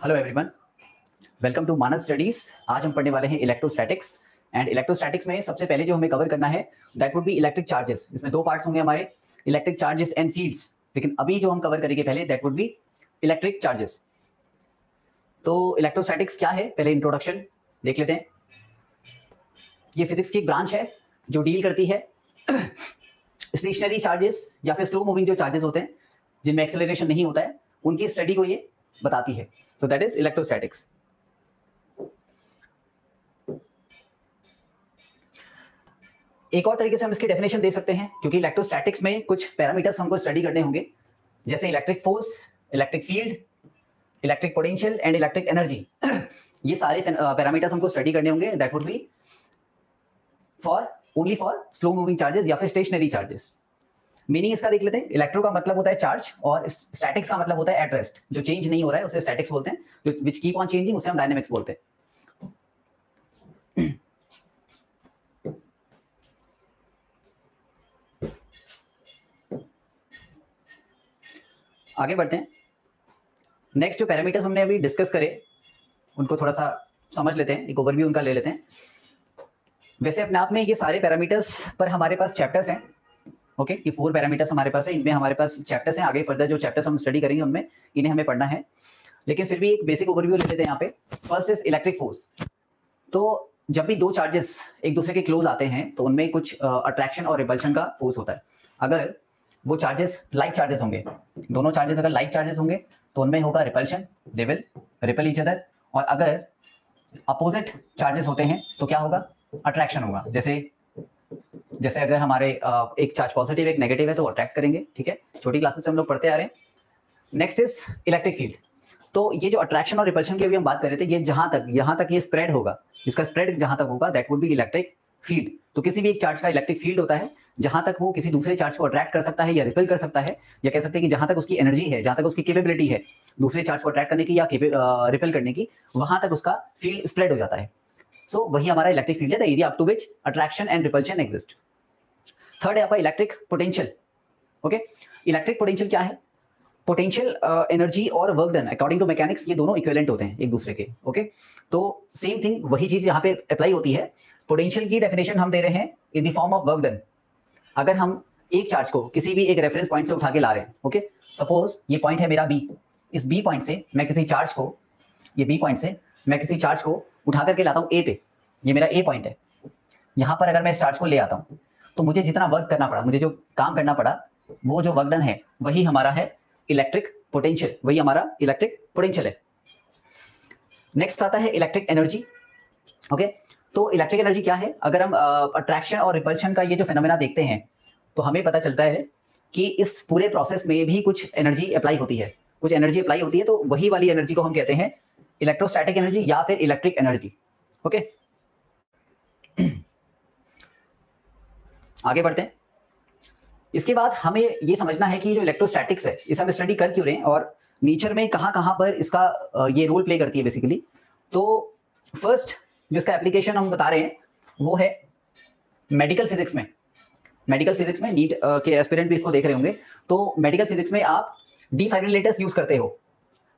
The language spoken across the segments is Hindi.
Hello everyone welcome to Manas studies आज हम पढ़ने वाले हैं इलेक्ट्रोस्टैटिक्स एंड इलेक्ट्रोस्टैटिक्स में सबसे पहले जो हमें कवर करना है that would be electric charges इसमें दो पार्ट्स होंगे हमारे इलेक्ट्रिक चार्जेस एंड फील्ड्स लेकिन अभी जो हम कवर करेंगे पहले that would be electric charges तो इलेक्ट्रोस्टैटिक्स क्या है? पहले इंट्रोडक्शन देख लेते हैं। ये फिजिक्स की एक ब्रांच है, जो डील करती है स्टेशनरी चार्जेस या फिर स्लो मूविंग जो चार्जेस होते हैं, जिनमें एक्सेलरेशन नहीं होता है, उनकी स्टडी को ये बताती है। तो दैट इज़ इलेक्ट्रोस्टैटिक्स एक और तरीके से हम इसकी डेफिनेशन दे सकते हैं, क्योंकि इलेक्ट्रोस्टैटिक्स में कुछ पैरामीटर्स हमको स्टडी करने होंगे, जैसे electric force electric field electric potential and electric energy ये सारे पैरामीटर्स हमको स्टडी करने होंगे that would be for only for slow moving charges या फिर स्टेशनरी चार्जेस मीनिंग इसका देख लेते हैं इलेक्ट्रो का मतलब होता है चार्ज और स्टैटिक्स का मतलब होता है एट जो चेंज नहीं हो रहा है, उसे स्टैटिक्स बोलते हैं, जो विच कीप ऑन चेंजिंग उसे हम डायनेमिक्स बोलते हैं। आगे बढ़ते हैं। नेक्स्ट जो पैरामीटर्स हमने अभी डिस्कस करे, उनको थोड़ा सा समझ लेते हैं, एक ओवरव्यू उनका ले लेते हैं। वैसे अपने आप में ये सारे पैरामीटर्स पर हमारे पास चैप्टर्स हैं। ओके ये फोर पैरामीटर्स हमारे पास है, इनमें हमारे पास चैप्टर्स हैं, आगे फर्दर जो चैप्टर्स हम स्टडी करेंगे उनमें, इन्हें हमें पढ़ना है। लेकिन फिर भी एक बेसिक ओवरव्यू लेते हैं यहाँ पे। फ़र्स्ट इज़ इलेक्ट्रिक फोर्स तो जब भी दो चार्जेस एक दूसरे के क्लोज आते हैं तो उनमें कुछ अट्रैक्शन और रिपल्शन का फोर्स होता है। अगर वो चार्जेस लाइक चार्जेस होंगे, दोनों चार्जेस अगर लाइक चार्जेस होंगे तो उनमें होगा repulsion they will repel each other और अगर अपोजिट चार्जेस होते हैं तो क्या होगा? अट्रैक्शन होगा। जैसे जैसे अगर हमारे एक चार्ज पॉजिटिव एक नेगेटिव है तो अट्रैक्ट करेंगे, ठीक है? छोटी क्लासेस से हम लोग पढ़ते आ रहे हैं। नेक्स्ट इज़ इलेक्ट्रिक फ़ील्ड तो ये जो अट्रैक्शन और रिपल्शन की अभी हम बात कर रहे थे, ये जहाँ तक, यहाँ तक ये स्प्रेड होगा, इसका स्प्रेड जहाँ तक होगा that would be electric field तो किसी भी एक चार्ज का इलेक्ट्रिक फ़ील्ड होता है, जहाँ तक वो किसी दूसरे चार्ज को अट्रैक्ट कर सकता है या रिपेल कर सकता है, या कह सकते हैं कि जहाँ तक उसकी एनर्जी है, जहाँ तक उसकी केपेबिलिटी है, दूसरे चार्ज को अट्रैक्ट करने की या रिपेल करने की, वहाँ तक उसका फ़ील्ड स्प्रेड हो जाता है। सो वही हमारा इलेक्ट्रिक फ़ील्ड है area up to which attraction and repulsion exist third है आपका electric potential okay electric potential क्या है? पोटेंशियल एनर्जी uh, और work done according to mechanics ये दोनों इक्विवेलेंट होते हैं एक दूसरे के. Okay okay? तो सेम थिंग वही चीज़ यहाँ पे अप्लाई होती है. पोटेंशियल की डेफिनेशन हम दे रहे हैं in the form of work done अगर हम एक चार्ज को किसी भी एक रेफरेंस पॉइंट से उठा के ला रहे हैं ओके? सपोज़ ये पॉइंट है मेरा बी इस बी पॉइंट से मैं किसी चार्ज को ये बी पॉइंट से मैं किसी चार्ज को उठा करके लाता हूँ ए पे। ये मेरा ए पॉइंट है। यहाँ पर अगर मैं चार्ज को ले आता हूँ तो मुझे जितना वर्क करना पड़ा, मुझे जो काम करना पड़ा, वो जो वर्क डन है, वही हमारा है इलेक्ट्रिक पोटेंशियल वही हमारा इलेक्ट्रिक पोटेंशियल है। नेक्स्ट आता है इलेक्ट्रिक एनर्जी ओके तो इलेक्ट्रिक एनर्जी क्या है? अगर हम अट्रैक्शन और रिपल्शन का ये जो फिनोमेना देखते हैं तो हमें पता चलता है कि इस पूरे प्रोसेस में भी कुछ एनर्जी अप्लाई होती है। कुछ एनर्जी अप्लाई होती है तो वही वाली एनर्जी को हम कहते हैं इलेक्ट्रोस्टैटिक एनर्जी या फिर इलेक्ट्रिक एनर्जी ओके आगे बढ़ते हैं। इसके बाद हमें ये समझना है कि जो इलेक्ट्रोस्टैटिक्स है, इसे हम स्टडी कर क्यों रहे हैं और नेचर में कहाँ कहाँ पर इसका ये रोल प्ले करती है बेसिकली तो फ़र्स्ट जो इसका एप्लीकेशन हम बता रहे हैं, वो है मेडिकल फिजिक्स में। मेडिकल फिजिक्स में नीट के एस्पिरेंट भी इसको देख रहे होंगे। तो मेडिकल फिजिक्स में आप डीफाइब्रिलेटर्स यूज़ करते हो।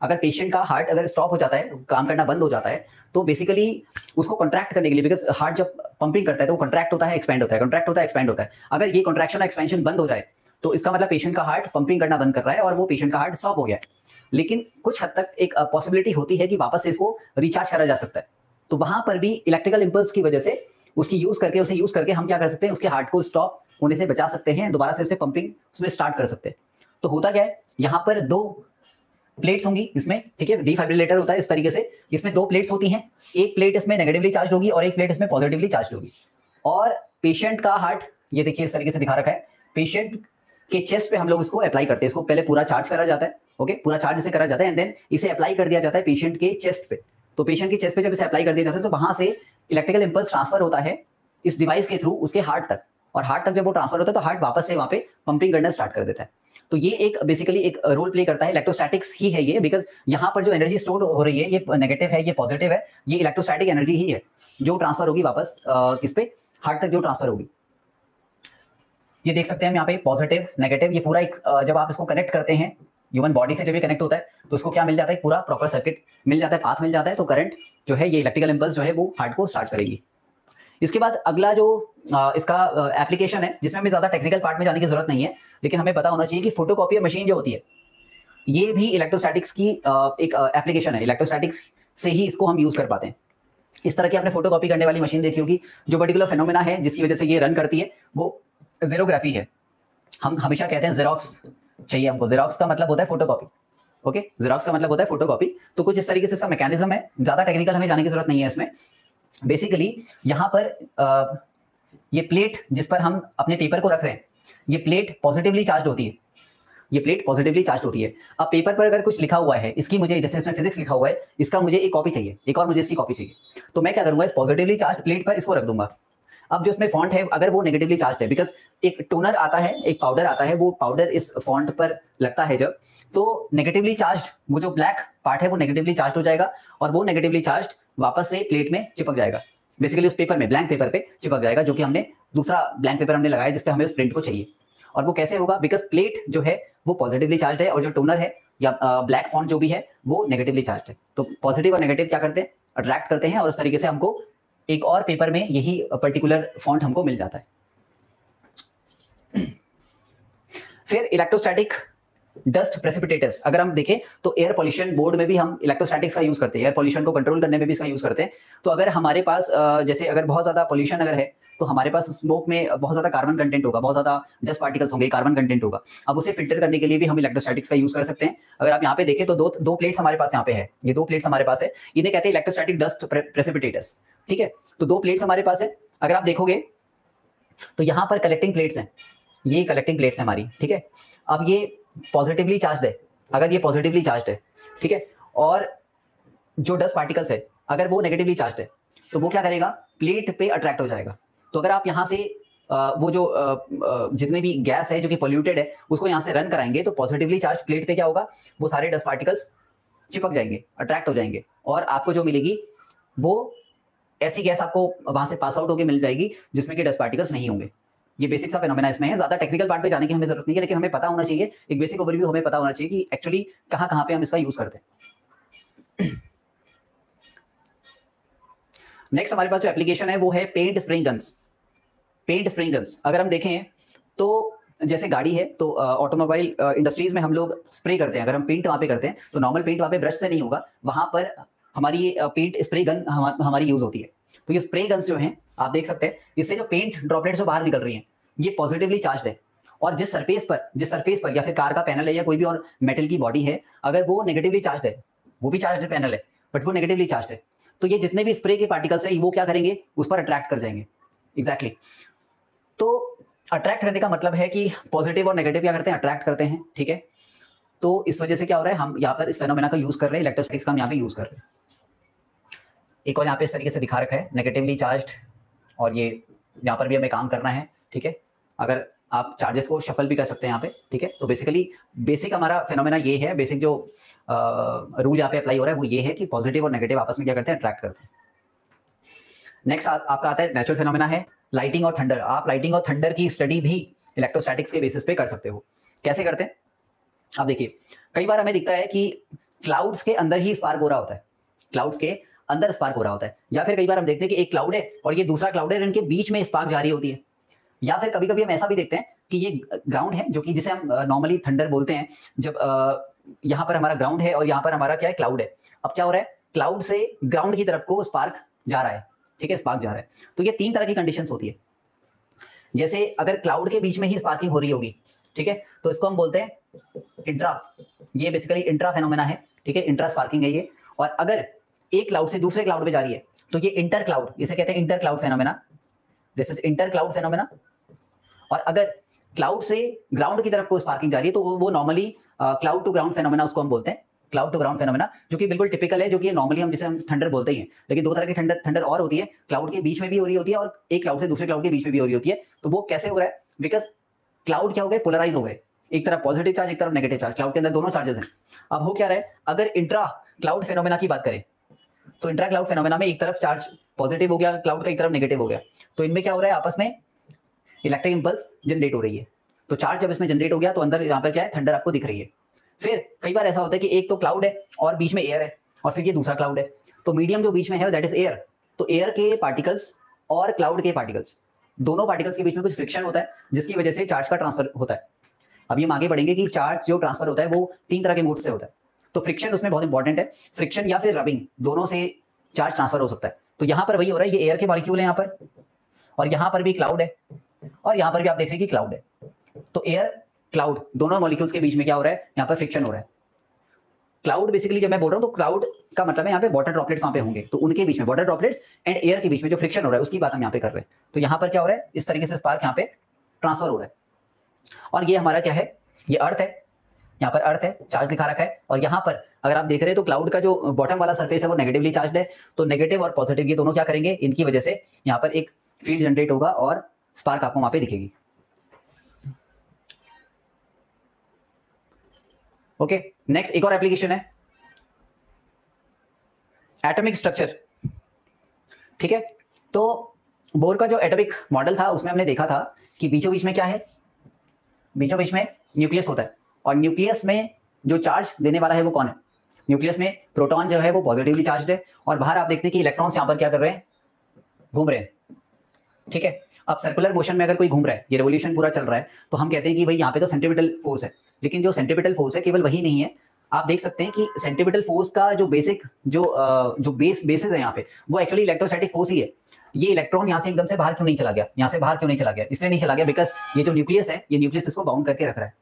अगर पेशेंट का हार्ट अगर स्टॉप हो जाता है, काम करना बंद हो जाता है तो बेसिकली उसको कॉन्ट्रैक्ट करने के लिए बिकॉज़ हार्ट जब पंपिंग करता है तो कॉन्ट्रैक्ट होता है एक्सपेंड होता है कॉन्ट्रैक्ट होता है एक्सपेंड होता है। अगर ये कॉन्ट्रैक्शन एक्सपेंशन बंद हो जाए तो इसका मतलब पेशेंट का हार्ट पंपिंग करना बंद कर रहा है और वो पेशेंट का हार्ट स्टॉप हो गया है। लेकिन कुछ हद तक एक पॉसिबिलिटी होती है कि वापस से इसको रिचार्ज करा जा सकता है। तो वहाँ पर भी इलेक्ट्रिकल इम्पल्स की वजह से उसकी यूज़ करके, उसे यूज़ करके हम क्या कर सकते हैं, उसके हार्ट को स्टॉप होने से बचा सकते हैं, दोबारा से उसे पंपिंग उसमें स्टार्ट कर सकते हैं। तो होता क्या है, यहाँ पर दो प्लेट्स होंगी इसमें, ठीक है? डिफाइब्रिलेटर होता है इस तरीके से, इसमें दो प्लेट्स होती हैं। एक प्लेट इसमें नेगेटिवली चार्ज होगी और एक प्लेट इसमें पॉजिटिवली चार्ज होगी। और पेशेंट का हार्ट ये देखिए इस तरीके से दिखा रखा है पेशेंट के चेस्ट पे हम लोग इसको अप्लाई करते हैं। इसको पहले पूरा चार्ज करा जाता है ओके पूरा चार्ज इसे करा जाता है एंड देन इसे अप्लाई कर दिया जाता है पेशेंट के चेस्ट पे। तो पेशेंट के चेस्ट पे जब इसे अप्लाई कर दिया जाता है तो वहाँ से इलेक्ट्रिकल इंपल्स ट्रांसफ़र होता है इस डिवाइस के थ्रू उसके हार्ट तक। और हार्ट तक जब वो ट्रांसफ़र होता है तो हार्ट वापस से वहाँ पे पंपिंग करना स्टार्ट कर देता है। तो ये एक बेसिकली एक रोल प्ले करता है। इलेक्ट्रोस्टैटिक्स ही है ये बिकॉज़ यहाँ पर जो एनर्जी स्टोर हो रही है, ये नेगेटिव है, ये पॉजिटिव है, ये इलेक्ट्रोस्टैटिक एनर्जी ही है, जो ट्रांसफ़र होगी वापस किस पे? हार्ट तक जो ट्रांसफ़र होगी। ये देख सकते हैं हम यहाँ पे पॉजिटिव नेगेटिव ये पूरा एक जब आप इसको कनेक्ट करते हैं ह्यूमन बॉडी से जब ये कनेक्ट होता है तो उसको क्या मिल जाता है? पूरा प्रॉपर सर्किट मिल जाता है पाथ मिल जाता है तो करंट जो है, ये इलेक्ट्रिकल इम्पल्स जो है, वो हार्ट को स्टार्ट करेगी। इसके बाद अगला जो आ, इसका एप्लीकेशन है जिसमें हमें ज़्यादा टेक्निकल पार्ट में जाने की ज़रूरत नहीं है लेकिन हमें पता होना चाहिए कि फोटोकॉपी मशीन जो होती है ये भी इलेक्ट्रोस्टैटिक्स की एक एप्लीकेशन है। इलेक्ट्रोस्टैटिक्स से ही इसको हम यूज़ कर पाते हैं। इस तरह की आपने फ़ोटो कॉपी करने वाली मशीन देखी होगी जो पर्टिकुलर फेनोमेना है जिसकी वजह से ये रन करती है वो जेरोग्राफी है। हम हमेशा कहते हैं जेरोक्स चाहिए हमको। जेरोक्स का मतलब होता है फ़ोटो कॉपी ओके जेरोक्स का मतलब होता है फ़ोटो कॉपी तो कुछ इस तरीके से इसका मैकेनिज्म है ज़्यादा टेक्निकल हमें जाने की ज़रूरत नहीं है इसमें। बेसिकली यहाँ पर आ, ये प्लेट जिस पर हम अपने पेपर को रख रहे हैं ये प्लेट पॉजिटिवली चार्ज होती है। ये प्लेट पॉजिटिवली चार्ज होती है। अब पेपर पर अगर कुछ लिखा हुआ है इसकी मुझे जैसे इसमें फिजिक्स लिखा हुआ है इसका मुझे एक कॉपी चाहिए एक और मुझे इसकी कॉपी चाहिए तो मैं क्या करूँगा इस पॉजिटिवली चार्ज प्लेट पर इसको रख दूँगा। अब जो इसमें फॉन्ट है अगर वो नेगेटिवली चार्ज है बिकॉज़ एक टोनर आता है एक पाउडर आता है वो पाउडर इस फॉन्ट पर लगता है जब तो नेगेटिवली चार्ज वो जो ब्लैक पार्ट है, वो नेगेटिवली चार्ज हो जाएगा और वो नेगेटिवली चार्ज वापस से प्लेट में चिपक जाएगा। बेसिकली उस पेपर में ब्लैंक पेपर पे चिपक जाएगा, जो कि हमने दूसरा ब्लैंक पेपर हमने लगाया जिसपे हमें उस प्रिंट को चाहिए। और वो कैसे होगा? बिकॉज़ प्लेट जो है, वो पॉजिटिवली चार्ज है और जो टोनर है, या ब्लैक फॉन्ट जो भी है, वो नेगेटिवली चार्ज है। तो पॉजिटिव और नेगेटिव क्या करते हैं? अट्रैक्ट करते हैं और उस तरीके से हमको एक और पेपर में यही पर्टिकुलर फॉन्ट हमको मिल जाता है। फिर इलेक्ट्रोस्टैटिक डस्ट प्रेसिपिटेटस अगर हम देखें तो एयर पॉल्यूशन बोर्ड में भी हम इलेक्ट्रोस्टैटिक्स का यूज़ करते हैं एयर पॉल्यूशन को कंट्रोल करने में भी इसका यूज़ करते हैं। तो अगर हमारे पास जैसे अगर बहुत ज़्यादा पॉल्यूशन अगर है तो हमारे पास स्मोक में बहुत ज़्यादा कार्बन कंटेंट होगा, बहुत ज़्यादा डस्ट पार्टिकल्स होंगे कार्बन कंटेंट होगा। अब उसे फ़िल्टर करने के लिए भी हम इलेक्ट्रोस्टैटिक्स का यूज़ कर सकते हैं। अगर आप यहाँ पे देखें तो दो दो प्लेट्स हमारे पास यहाँ पे है। ये दो प्लेट्स हमारे पास है। इन्हें कहते हैं इलेक्ट्रोस्टैटिक डस्ट प्रेसिपिटेटर्स ठीक है? तो दो प्लेट्स हमारे पास है। अगर आप देखोगे तो यहाँ पर कलेक्टिंग प्लेट्स हैं। ये कलेक्टिंग प्लेट्स है हमारी। ठीक है? अब ये पॉजिटिवली चार्ज है, अगर ये पॉजिटिवली चार्ज है, ठीक है? और जो डस्ट पार्टिकल्स है, अगर वो नेगेटिवली चार्ज है तो वो क्या करेगा? प्लेट पे अट्रैक्ट हो जाएगा। तो अगर आप यहाँ से वो जो जितने भी गैस है, जो कि पोल्यूटेड है, उसको यहाँ से रन कराएँगे तो पॉजिटिवली चार्ज प्लेट पे क्या होगा? वो सारे डस्ट पार्टिकल्स चिपक जाएँगे अट्रैक्ट हो जाएँगे। और आपको जो मिलेगी, वो ऐसी गैस आपको वहाँ से पास आउट होकर मिल जाएगी, जिसमें कि डस्ट पार्टिकल्स नहीं होंगे। ये बेसिक सा फेनोमेना इसमें है। ज़्यादा टेक्निकल पार्ट पे जाने की हमें ज़रूरत नहीं है, लेकिन हमें पता होना चाहिए। एक बेसिक ओवरव्यू हमें पता होना चाहिए कि एक्चुअली कहाँ कहाँ पे हम इसका यूज़ करते हैं। नेक्स्ट हमारे पास जो एप्लीकेशन है, वो है paint spring guns paint spring guns अगर हम देखें तो जैसे गाड़ी है तो ऑटोमोबाइल इंडस्ट्रीज़ में हम लोग स्प्रे करते हैं। अगर हम पेंट वहाँ पे करते हैं तो नॉर्मल पेंट वहाँ पे ब्रश से नहीं होगा। वहाँ पर हमारी ये पेंट स्प्रे गन हमारी यूज़ होती है। तो ये स्प्रे गन्स जो हैं, आप देख सकते हैं, इससे जो पेंट ड्रॉपलेट जो बाहर निकल रही है ये पॉजिटिवली चार्ज है। और जिस सरफेस पर, जिस सरफेस पर, या फिर कार का पैनल है या कोई भी और मेटल की बॉडी है, अगर वो नेगेटिवली चार्ज है, वो भी चार्ज पैनल है बट वो नेगेटिवली चार्ज है तो ये जितने भी स्प्रे के पार्टिकल्स है, वो क्या करेंगे? उस पर अट्रैक्ट कर जाएँगे। एग्जैक्टली. तो अट्रैक्ट करने का मतलब है कि पॉजिटिव और नेगेटिव क्या करते हैं? अट्रैक्ट करते हैं, ठीक है? तो इस वजह से क्या हो रहा है? हम यहाँ पर इस फेनोमेना का यूज़ कर रहे हैं इलेक्ट्रोस्टैटिक्स का हम यहाँ पे यूज़ कर रहे हैं। एक और यहाँ पे इस तरीके से दिखा रखा है नेगेटिवली चार्ज और ये यहाँ पर भी हमें काम करना है, ठीक है? अगर आप चार्जेस को शफल भी कर सकते हैं यहाँ पे, ठीक है? तो बेसिकली बेसिक हमारा फिनोमेना ये है बेसिक जो रूल यहाँ पे अप्लाई हो रहा है वो ये है कि पॉजिटिव और नेगेटिव आपस में क्या करते हैं अट्रैक्ट करते हैं। नेक्स्ट आपका आता है नेचुरल फिनोमेना है लाइटिंग और थंडर आप लाइटिंग और थंडर की स्टडी भी इलेक्ट्रोस्टैटिक्स के बेसिस पे कर सकते हो। कैसे करते हैं? आप देखिए, कई बार हमें दिखता है कि क्लाउड्स के अंदर ही स्पार्क हो रहा होता है। क्लाउड्स के अंदर स्पार्क हो रहा होता है। या फिर कई बार हम देखते हैं कि एक क्लाउड है और ये दूसरा क्लाउड है इनके बीच में स्पार्क जारी होती है। या फिर कभी कभी हम ऐसा भी देखते हैं कि ये ग्राउंड है, जो कि जिसे हम नॉर्मली थंडर बोलते हैं, जब यहाँ पर हमारा ग्राउंड है और यहाँ पर हमारा क्या है क्लाउड है। अब क्या हो रहा है? क्लाउड से ग्राउंड की तरफ़ को स्पार्क जा रहा है, ठीक है? स्पार्क जा रहा है। तो ये तीन तरह की कंडीशन होती है। जैसे अगर क्लाउड के बीच में ही स्पार्किंग हो रही होगी, ठीक है? तो इसको हम बोलते हैं इंट्रा ये बेसिकली इंट्रा फेनोमेना है, ठीक है? इंट्रा स्पार्किंग है ये। और अगर एक क्लाउड से दूसरे क्लाउड पे जा रही है तो ये इंटर क्लाउड इसे कहते हैं inter cloud phenomena this is inter cloud phenomena और अगर क्लाउड से ग्राउंड की तरफ़ को स्पार्किंग जा रही है तो वो normally cloud to ground phenomena उसको हम बोलते हैं। क्लाउड टू ग्राउंड फेनोमेना जो कि बिल्कुल टिपिकल है, जो कि नॉर्मली हम जिसे हम थंडर बोलते हैं लेकिन दो तरह की थंडर थंडर और होती है। क्लाउड के बीच में भी हो रही होती है और एक क्लाउड से दूसरे क्लाउड के बीच में भी हो रही होती है। तो वो कैसे हो रहा है? बिकॉज़ क्लाउड क्या हो गए पोलराइज हो गए। एक तरफ़ पॉजिटिव चार्ज एक तरफ़ नेगेटिव चार्ज क्लाउड के अंदर दोनों चार्जेस हैं। अब हो क्या रहा है? अगर इंट्रा क्लाउड फेनोमेना की बात करें तो इंट्रा क्लाउड फेनोमेना में एक तरफ़ चार्ज पॉजिटिव हो गया क्लाउड का एक तरफ़ नेगेटिव हो गया। तो इनमें क्या हो रहा है? आपस में इलेक्ट्रिक इंपल्स जनरेट हो रही है। तो चार्ज जब इसमें जनरेट हो गया तो अंदर यहाँ पर क्या है? थंडर आपको दिख रही है। फिर कई बार ऐसा होता है कि एक तो क्लाउड है और बीच में एयर है और फिर ये दूसरा क्लाउड है। तो मीडियम जो बीच में है दैट इज़ एयर तो एयर के पार्टिकल्स और क्लाउड के पार्टिकल्स दोनों पार्टिकल्स के बीच में कुछ फ्रिक्शन होता है, जिसकी वजह से चार्ज का ट्रांसफ़र होता है। अभी हम आगे बढ़ेंगे कि चार्ज जो ट्रांसफ़र होता है, वो तीन तरह के मोड से होता है। तो फ्रिक्शन उसमें बहुत इंपॉर्टेंट है। फ्रिक्शन या फिर रबिंग दोनों से चार्ज ट्रांसफ़र हो सकता है। तो यहाँ पर वही हो रहा है, ये एयर के मॉलिक्यूल है यहाँ पर और यहाँ पर भी क्लाउड है। और यहाँ पर भी आप देख रहे हैं कि क्लाउड है। तो एयर क्लाउड दोनों मॉलिक्यूल्स के बीच में क्या हो रहा है? यहाँ पर फ्रिक्शन हो रहा है। क्लाउड बेसिकली जब मैं बोल रहा हूँ तो क्लाउड का मतलब है यहाँ पे वाटर ड्रॉपलेट्स वहाँ पे होंगे। तो उनके बीच में वाटर ड्रॉपलेट्स एंड एयर के बीच में जो फ्रिक्शन हो रहा है, उसकी बात हम यहाँ पे कर रहे हैं। तो यहाँ पर क्या हो रहा है? इस तरीके से स्पार्क यहाँ पे ट्रांसफ़र हो रहा है। और ये हमारा क्या है? ये अर्थ है। यहाँ पर अर्थ है चार्ज दिखा रखा है। और यहाँ पर अगर आप देख रहे हैं तो क्लाउड का जो बॉटम वाला सरफेस है, वो नेगेटिवली चार्ज है। तो नेगेटिव और पॉजिटिव ये दोनों क्या करेंगे? इनकी वजह से यहाँ पर एक फ़ील्ड जनरेट होगा और स्पार्क आपको वहाँ पे दिखेगी। ओके नेक्स्ट एक और एप्लीकेशन है। एटॉमिक स्ट्रक्चर ठीक है? तो बोर का जो एटॉमिक मॉडल था, उसमें हमने देखा था कि बीचों बीच में क्या है? बीचों बीच में न्यूक्लियस होता है। और न्यूक्लियस में जो चार्ज देने वाला है वो कौन है? न्यूक्लियस में प्रोटॉन जो है वो पॉजिटिवली चार्ज है। और बाहर आप देखते हैं कि इलेक्ट्रॉन्स यहाँ पर क्या कर रहे हैं? घूम रहे हैं। ठीक है? अब सर्कुलर मोशन में अगर कोई घूम रहा है, ये रेवोल्यूशन पूरा चल रहा है तो हम कहते हैं कि भाई यहाँ पे तो सेंट्रीपिटल फोर्स है। लेकिन जो सेंट्रीपिटल फोर्स है, केवल वही नहीं है। आप देख सकते हैं कि सेंट्रीपिटल फोर्स का जो बेसिक जो जो बेस बेसिस है यहाँ पे, वो एक्चुअली इलेक्ट्रोस्टैटिक फोर्स ही है। ये इलेक्ट्रॉन यहाँ से एकदम से बाहर क्यों नहीं चला गया? यहाँ से बाहर क्यों नहीं चला गया? इसलिए नहीं चला गया बिकॉज़ ये जो न्यूक्लियस है, ये न्यूक्लियस इसको बाउंड करके रख रहा है।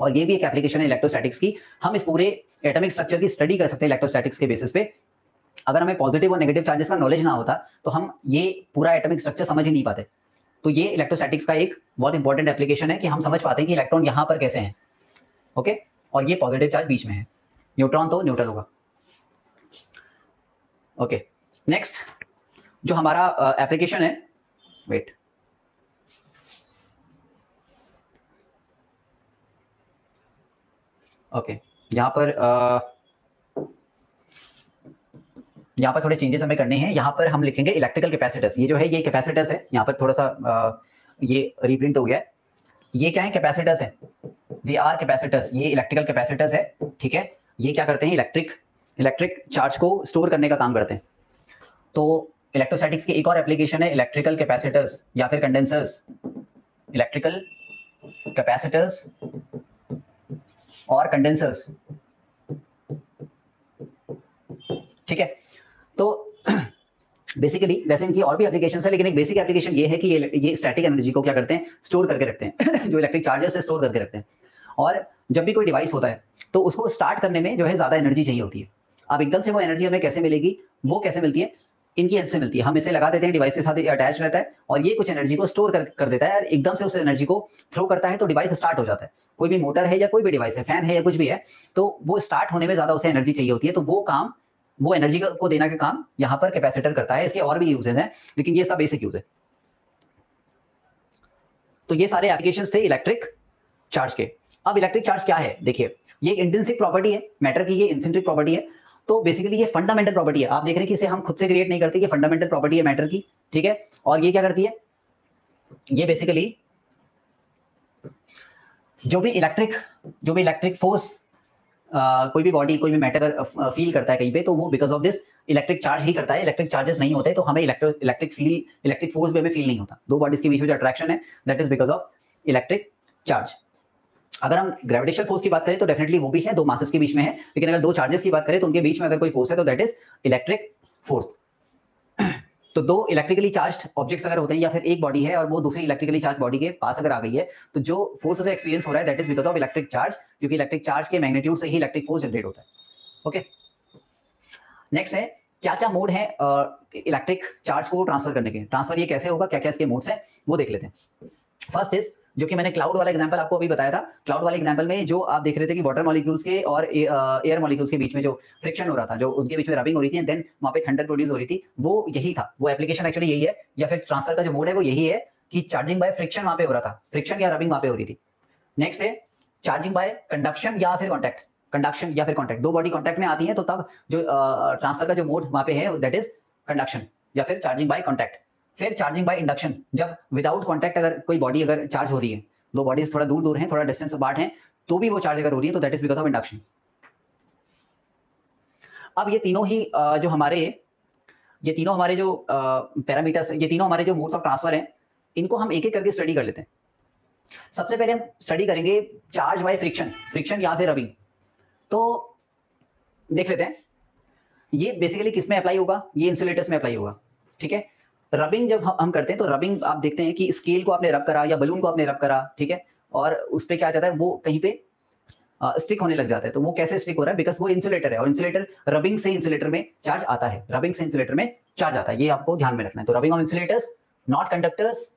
और ये भी एक एप्लीकेशन है इलेक्ट्रोस्टैटिक्स की। हम इस पूरे एटॉमिक स्ट्रक्चर की स्टडी कर सकते हैं इलेक्ट्रोस्टैटिक्स के बेसिस पे। अगर हमें पॉजिटिव और नेगेटिव चार्जेस का नॉलेज ना होता तो हम ये पूरा एटॉमिक स्ट्रक्चर समझ ही नहीं पाते। तो ये इलेक्ट्रोस्टैटिक्स का एक बहुत इंपॉर्टेंट एप्लीकेशन है कि हम समझ पाते हैं कि इलेक्ट्रॉन यहाँ पर कैसे हैं। ओके और ये पॉजिटिव चार्ज बीच में है। न्यूट्रॉन तो न्यूट्रल होगा। ओके नेक्स्ट जो हमारा एप्लीकेशन है वेट ओके okay. यहाँ पर uh, यहाँ पर थोड़े चेंजेस हमें करने हैं। यहाँ पर हम लिखेंगे इलेक्ट्रिकल कैपेसिटर्स ये जो है ये कैपेसिटर्स है। यहाँ पर थोड़ा सा uh, ये रिप्रिंट हो गया है। ये क्या है? कैपेसिटर्स है। दे आर कैपेसिटर्स ये इलेक्ट्रिकल कैपेसिटर्स है। ठीक है? ये क्या करते हैं? इलेक्ट्रिक इलेक्ट्रिक चार्ज को स्टोर करने का काम करते हैं। तो इलेक्ट्रोस्टैटिक्स की एक और एप्लीकेशन है इलेक्ट्रिकल कैपेसिटर्स या फिर कंडेंसर्स इलेक्ट्रिकल कैपेसिटर्स और कंडेंसर्स ठीक है? तो बेसिकली वैसे इनकी और भी एप्लीकेशन है लेकिन एक बेसिक एप्लीकेशन ये है कि ये ये स्टैटिक एनर्जी को क्या करते हैं? स्टोर करके रखते हैं। जो इलेक्ट्रिक चार्जर से स्टोर करके रखते हैं। और जब भी कोई डिवाइस होता है तो उसको स्टार्ट करने में जो है ज़्यादा एनर्जी चाहिए होती है। अब एकदम से वो एनर्जी हमें कैसे मिलेगी? वो कैसे मिलती है? इनकी हेल्प से मिलती है। हम इसे लगा देते हैं डिवाइस के साथ अटैच रहता है और ये कुछ एनर्जी को स्टोर कर, कर देता है और एकदम से उस एनर्जी को थ्रो करता है तो डिवाइस स्टार्ट हो जाता है। कोई भी मोटर है या कोई भी डिवाइस है फ़ैन है या कुछ भी है तो वो स्टार्ट होने में ज़्यादा उसे एनर्जी चाहिए होती है तो वो काम वो एनर्जी को देना का काम यहाँ पर कैपेसिटर करता है, इसके और भी यूजेज हैं, लेकिन ये इसका बेसिक यूज़ है। तो ये सारे एप्लीकेशन थे इलेक्ट्रिक चार्ज के। अब इलेक्ट्रिक चार्ज क्या है? देखिए, ये इंटेंसिक प्रॉपर्टी है मैटर की ये इंसेंट्रिक प्रॉपर्टी है। तो बेसिकली ये फंडामेंटल प्रॉपर्टी है। आप देख रहे हैं कि इसे हम खुद से क्रिएट नहीं करते ये फंडामेंटल प्रॉपर्टी है मैटर की, ठीक है? और ये क्या करती है? ये बेसिकली जो भी इलेक्ट्रिक जो भी इलेक्ट्रिक फोर्स कोई भी बॉडी कोई भी मैटर फील करता है कहीं पे तो वो because of this electric charge ही करता है। इलेक्ट्रिक चार्जेस नहीं होते तो हमें electric electric feel electric force भी हमें फील नहीं होता। दो बॉडीज के बीच में जो अट्रैक्शन है that is because of electric charge अगर हम ग्रेविटेशन फोर्स की बात करें तो डेफिनेटली वो भी है, दो मासेस के बीच में है। लेकिन अगर दो चार्जेस की बात करें तो उनके बीच में अगर कोई फोर्स है तो दैट इज़ इलेक्ट्रिक फोर्स तो दो इलेक्ट्रिकली चार्ज ऑब्जेक्ट्स अगर होते हैं या फिर एक बॉडी है और वो दूसरी इलेक्ट्रिकली चार्ज बॉडी के पास अगर आ गई है तो जो फोर्स उसे एक्सपीरियंस हो रहा है that is because of electric charge क्योंकि इलेक्ट्रिक चार्ज के मैग्नेट्यूड से ही इलेक्ट्रिक फोर्स जनरेट होता है। ओके नेक्स्ट है क्या क्या मोड है इलेक्ट्रिक चार्ज को ट्रांसफ़र करने के? ट्रांसफ़र ये कैसे होगा? क्या क्या इसके मोड्स हैं? वो देख लेते हैं। फ़र्स्ट इज़ जो कि मैंने क्लाउड वाला एग्जांपल आपको अभी बताया था। क्लाउड वाले एग्ज़ाम्पल में जो आप देख रहे थे कि वाटर मॉलिक्यूल्स के और एयर मॉलिक्यूल्स के बीच में जो फ्रिक्शन हो रहा था, जो उनके बीच में रबिंग हो रही थी एंड देन वहाँ पे थंडर प्रोड्यूस हो रही थी, वो यही था। वो एप्लीकेशन एक्चुअली यही है। या फिर ट्रांसफ़र का जो मोड है, वो यही है कि चार्जिंग बाय फ्रिक्शन वहाँ पे हो रहा था। फ्रिक्शन या रबिंग वहाँ पे हो रही थी। नेक्स्ट है चार्जिंग बाय कंडक्शन या फिर कॉन्टैक्ट कंडक्शन या फिर कॉन्टैक्ट दो बॉडी कॉन्टैक्ट में आती है तो तब जो ट्रांसफ़र का जो मोड वहाँ पे है दैट इज़ कंडक्शन या फिर चार्जिंग बाय कॉन्टैक्ट फिर चार्जिंग बाय इंडक्शन जब विदाउट कॉन्टैक्ट अगर कोई बॉडी अगर चार्ज हो रही है, दो बॉडीज थोड़ा दूर दूर है, थोड़ा डिस्टेंस अपार्ट है तो भी वो चार्ज अगर हो रही है तो that is because of induction अब ये तीनों ही जो हमारे, ये तीनों हमारे जो पैरामीटर्स ये तीनों हमारे जो मोड्स ऑफ़ ट्रांसफ़र हैं, इनको हम एक एक करके स्टडी कर लेते हैं। सबसे पहले हम स्टडी करेंगे चार्ज बाय फ्रिक्शन फ्रिक्शन या फिर रबिंग तो देख लेते हैं, ये बेसिकली किसमें अप्लाई होगा? ये इंसुलेटर्स में अप्लाई होगा, ठीक है? रबिंग जब हम करते हैं तो रबिंग आप देखते हैं कि स्केल को आपने रब करा या बलून को आपने रब करा, ठीक है? और उस पर क्या जाता है? वो कहीं पे स्टिक होने लग जाता है। तो वो कैसे स्टिक हो रहा है? बिकॉज़ वो इंसुलेटर है और इंसुलेटर रबिंग से इंसुलेटर में चार्ज आता है। रबिंग से इंसुलेटर में चार्ज आता है। ये आपको ध्यान में रखना है। तो rubbing of insulators not conductors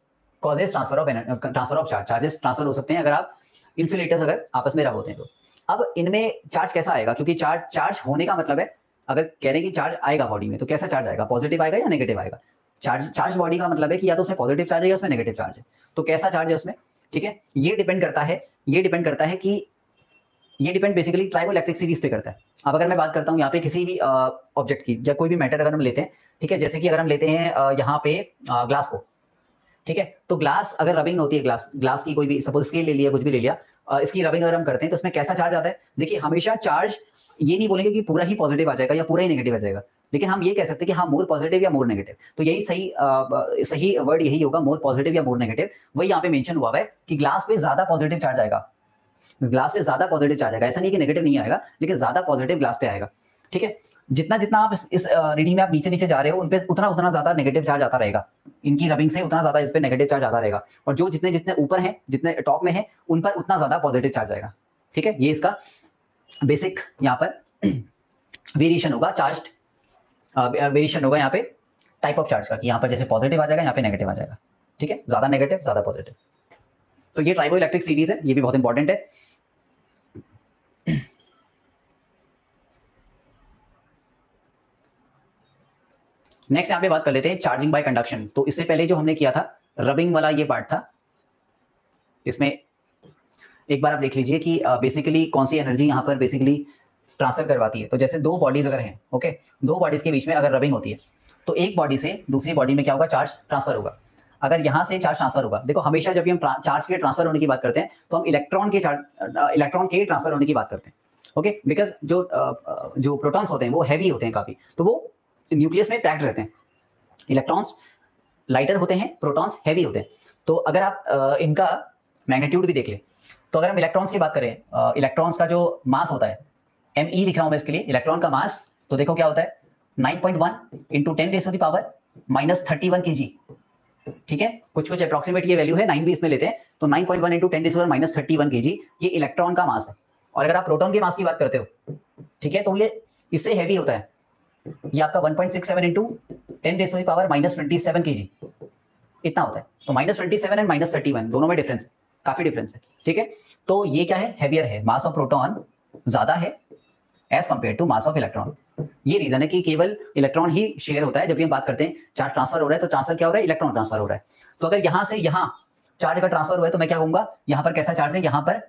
causes transfer of transfer of charge charges transfer हो सकते हैं अगर आप इंसुलेटर्स अगर आपस में रब होते हैं तो। अब इनमें चार्ज कैसा आएगा? क्योंकि चार्ज चार्ज होने का मतलब है, अगर कह रहे हैं कि चार्ज आएगा बॉडी में तो कैसा चार्ज आएगा? पॉजिटिव आएगा या नेगेटिव आएगा? चार्ज चार्ज बॉडी का मतलब है कि या तो उसमें पॉजिटिव चार्ज है या उसमें नेगेटिव चार्ज है। तो कैसा चार्ज है उसमें? ठीक है? ये डिपेंड करता है, ये डिपेंड करता है कि, ये depend basically triboelectric series पे करता है। अब अगर मैं बात करता हूँ यहाँ पे किसी भी ऑब्जेक्ट की, या कोई भी मैटर अगर हम लेते हैं, ठीक है? जैसे कि अगर हम लेते हैं यहाँ पे ग्लास को, ठीक है? तो ग्लास अगर रबिंग होती है ग्लास ग्लास की कोई भी सपोज़ स्केल ले लिया, कुछ भी ले लिया इसकी रबिंग अगर हम करते हैं तो उसमें कैसा चार्ज आता है? देखिए, हमेशा चार्ज ये नहीं बोलेंगे कि पूरा ही पॉजिटिव आ जाएगा या पूरा ही नेगेटिव आ जाएगा। लेकिन हम ये कह सकते हैं कि हाँ मोर पॉजिटिव या मोर नेगेटिव तो यही सही आ, सही वर्ड यही होगा मोर पॉजिटिव या मोर नेगेटिव वही यहाँ पे मेंशन हुआ है कि ग्लास पे ज़्यादा पॉजिटिव चार्ज आएगा। ग्लास पे ज़्यादा पॉजिटिव चार्ज आएगा। ऐसा नहीं कि नेगेटिव नहीं आएगा लेकिन ज़्यादा पॉजिटिव ग्लास पे आएगा। ठीक है? जितना जितना आप इस, रीडिंग में आप नीचे नीचे जा रहे हो उन पे उतना उतना ज़्यादा नेगेटिव चार्ज आता रहेगा। इनकी रबिंग से उतना ज़्यादा इस पे नेगेटिव चार्ज आता रहेगा। और जो जितने जितने ऊपर हैं जितने टॉप में है उन पर उतना ज़्यादा पॉजिटिव चार्ज आएगा। ठीक है? ये इसका बेसिक यहाँ पर वेरिएशन होगा चार्ज वेरिएशन होगा यहाँ पे टाइप ऑफ़ चार्ज का, कि यहाँ पर जैसे पॉजिटिव आ जाएगा, यहाँ पे नेगेटिव आ जाएगा। ठीक है? ज़्यादा नेगेटिव ज़्यादा पॉजिटिव तो ये ट्राइबो इलेक्ट्रिक सीरीज़ है, ये भी बहुत इंपॉर्टेंट है। नेक्स्ट यहाँ पे बात कर लेते हैं चार्जिंग बाय कंडक्शन तो इससे पहले जो हमने किया था रबिंग वाला ये पार्ट था। इसमें एक बार आप देख लीजिए कि बेसिकली कौन सी एनर्जी यहाँ पर बेसिकली ट्रांसफ़र करवाती है। तो जैसे दो बॉडीज अगर हैं ओके दो बॉडीज के बीच में अगर रबिंग होती है तो एक बॉडी से दूसरी बॉडी में क्या होगा? चार्ज ट्रांसफ़र होगा। अगर यहाँ से चार्ज ट्रांसफ़र होगा, देखो हमेशा जब भी हम चार्ज के ट्रांसफ़र होने की बात करते हैं तो हम इलेक्ट्रॉन के चार्ज इलेक्ट्रॉन के ट्रांसफ़र होने की बात करते हैं ओके बिकॉज़ जो जो प्रोटॉन्स होते हैं, वो हैवी होते हैं काफ़ी तो वो न्यूक्लियस में पैक्ड रहते हैं। इलेक्ट्रॉन्स लाइटर होते हैं प्रोटॉन्स हैवी होते हैं। तो अगर आप इनका मैग्नीट्यूड भी देख ले तो अगर हम इलेक्ट्रॉन्स की बात करें इलेक्ट्रॉन्स का जो मास होता है एम ई e लिख रहा हूँ मैं इसके लिए इलेक्ट्रॉन का मास तो देखो क्या होता है? 9.1 point one into ten raise की power minus thirty one k g ठीक है? कुछ कुछ अप्रोक्सीमेट ये वैल्यू है नाइन भी इसमें लेते हैं तो nine point one into ten raise minus thirty one k g ये इलेक्ट्रॉन का मास है। और अगर आप प्रोटॉन के मास की बात करते हो, ठीक है तो ये इससे हैवी होता है। ये आपका 1.67 point six seven into ten raise power minus twenty seven k g इतना होता है। तो minus twenty seven and minus thirty one दोनों में डिफरेंस काफ़ी डिफरेंस है, ठीक है? तो ये क्या है? हैवियर है। मास ऑफ़ प्रोटॉन ज़्यादा है as compared to mass of electron ये रीजन है कि केवल इलेक्ट्रॉन ही शेयर होता है, जब भी हम बात करते हैं चार्ज ट्रांसफ़र हो रहा है तो ट्रांसफ़र क्या हो रहा है? इलेक्ट्रॉन ट्रांसफ़र हो रहा है। तो अगर यहाँ से यहाँ चार्ज का ट्रांसफ़र हुआ है तो मैं क्या कहूँगा? यहाँ पर कैसा चार्ज है? यहाँ पर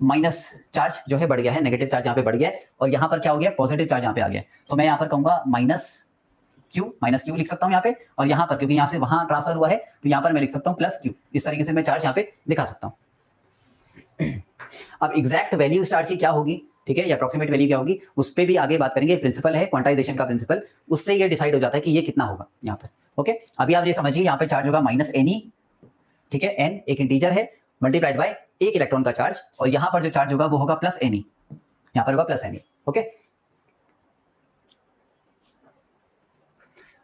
माइनस चार्ज जो है, बढ़ गया है। नेगेटिव चार्ज यहाँ पे बढ़ गया है और यहाँ पर क्या हो गया? पॉजिटिव चार्ज यहाँ पे आ गया तो मैं यहाँ पर कहूँगा माइनस क्यू माइनस क्यू लिख सकता हूँ यहाँ पे और यहाँ पर, क्योंकि यहाँ से वहाँ ट्रांसफ़र हुआ है तो यहाँ पर मैं लिख सकता हूँ प्लस क्यू इस तरीके से मैं चार्ज यहाँ पे दिखा सकता हूँ। अब एग्जैक्ट वैल्यू चार्ज की क्या होगी? ठीक है? या अप्रोक्सीमेट वैल्यू क्या होगी? उस पर भी आगे बात करेंगे। प्रिंसिपल है क्वांटाइजेशन का प्रिंसिपल उससे ये डिसाइड हो जाता है कि ये कितना होगा यहाँ पर। ओके अभी आप ये समझिए, यहाँ पे चार्ज होगा माइनस एन ई ठीक है? एन एक इंटीजर है मल्टीप्लाइड बाय एक इलेक्ट्रॉन का चार्ज और यहाँ पर जो चार्ज होगा, वो होगा प्लस एनी यहाँ पर होगा प्लस एनी ओके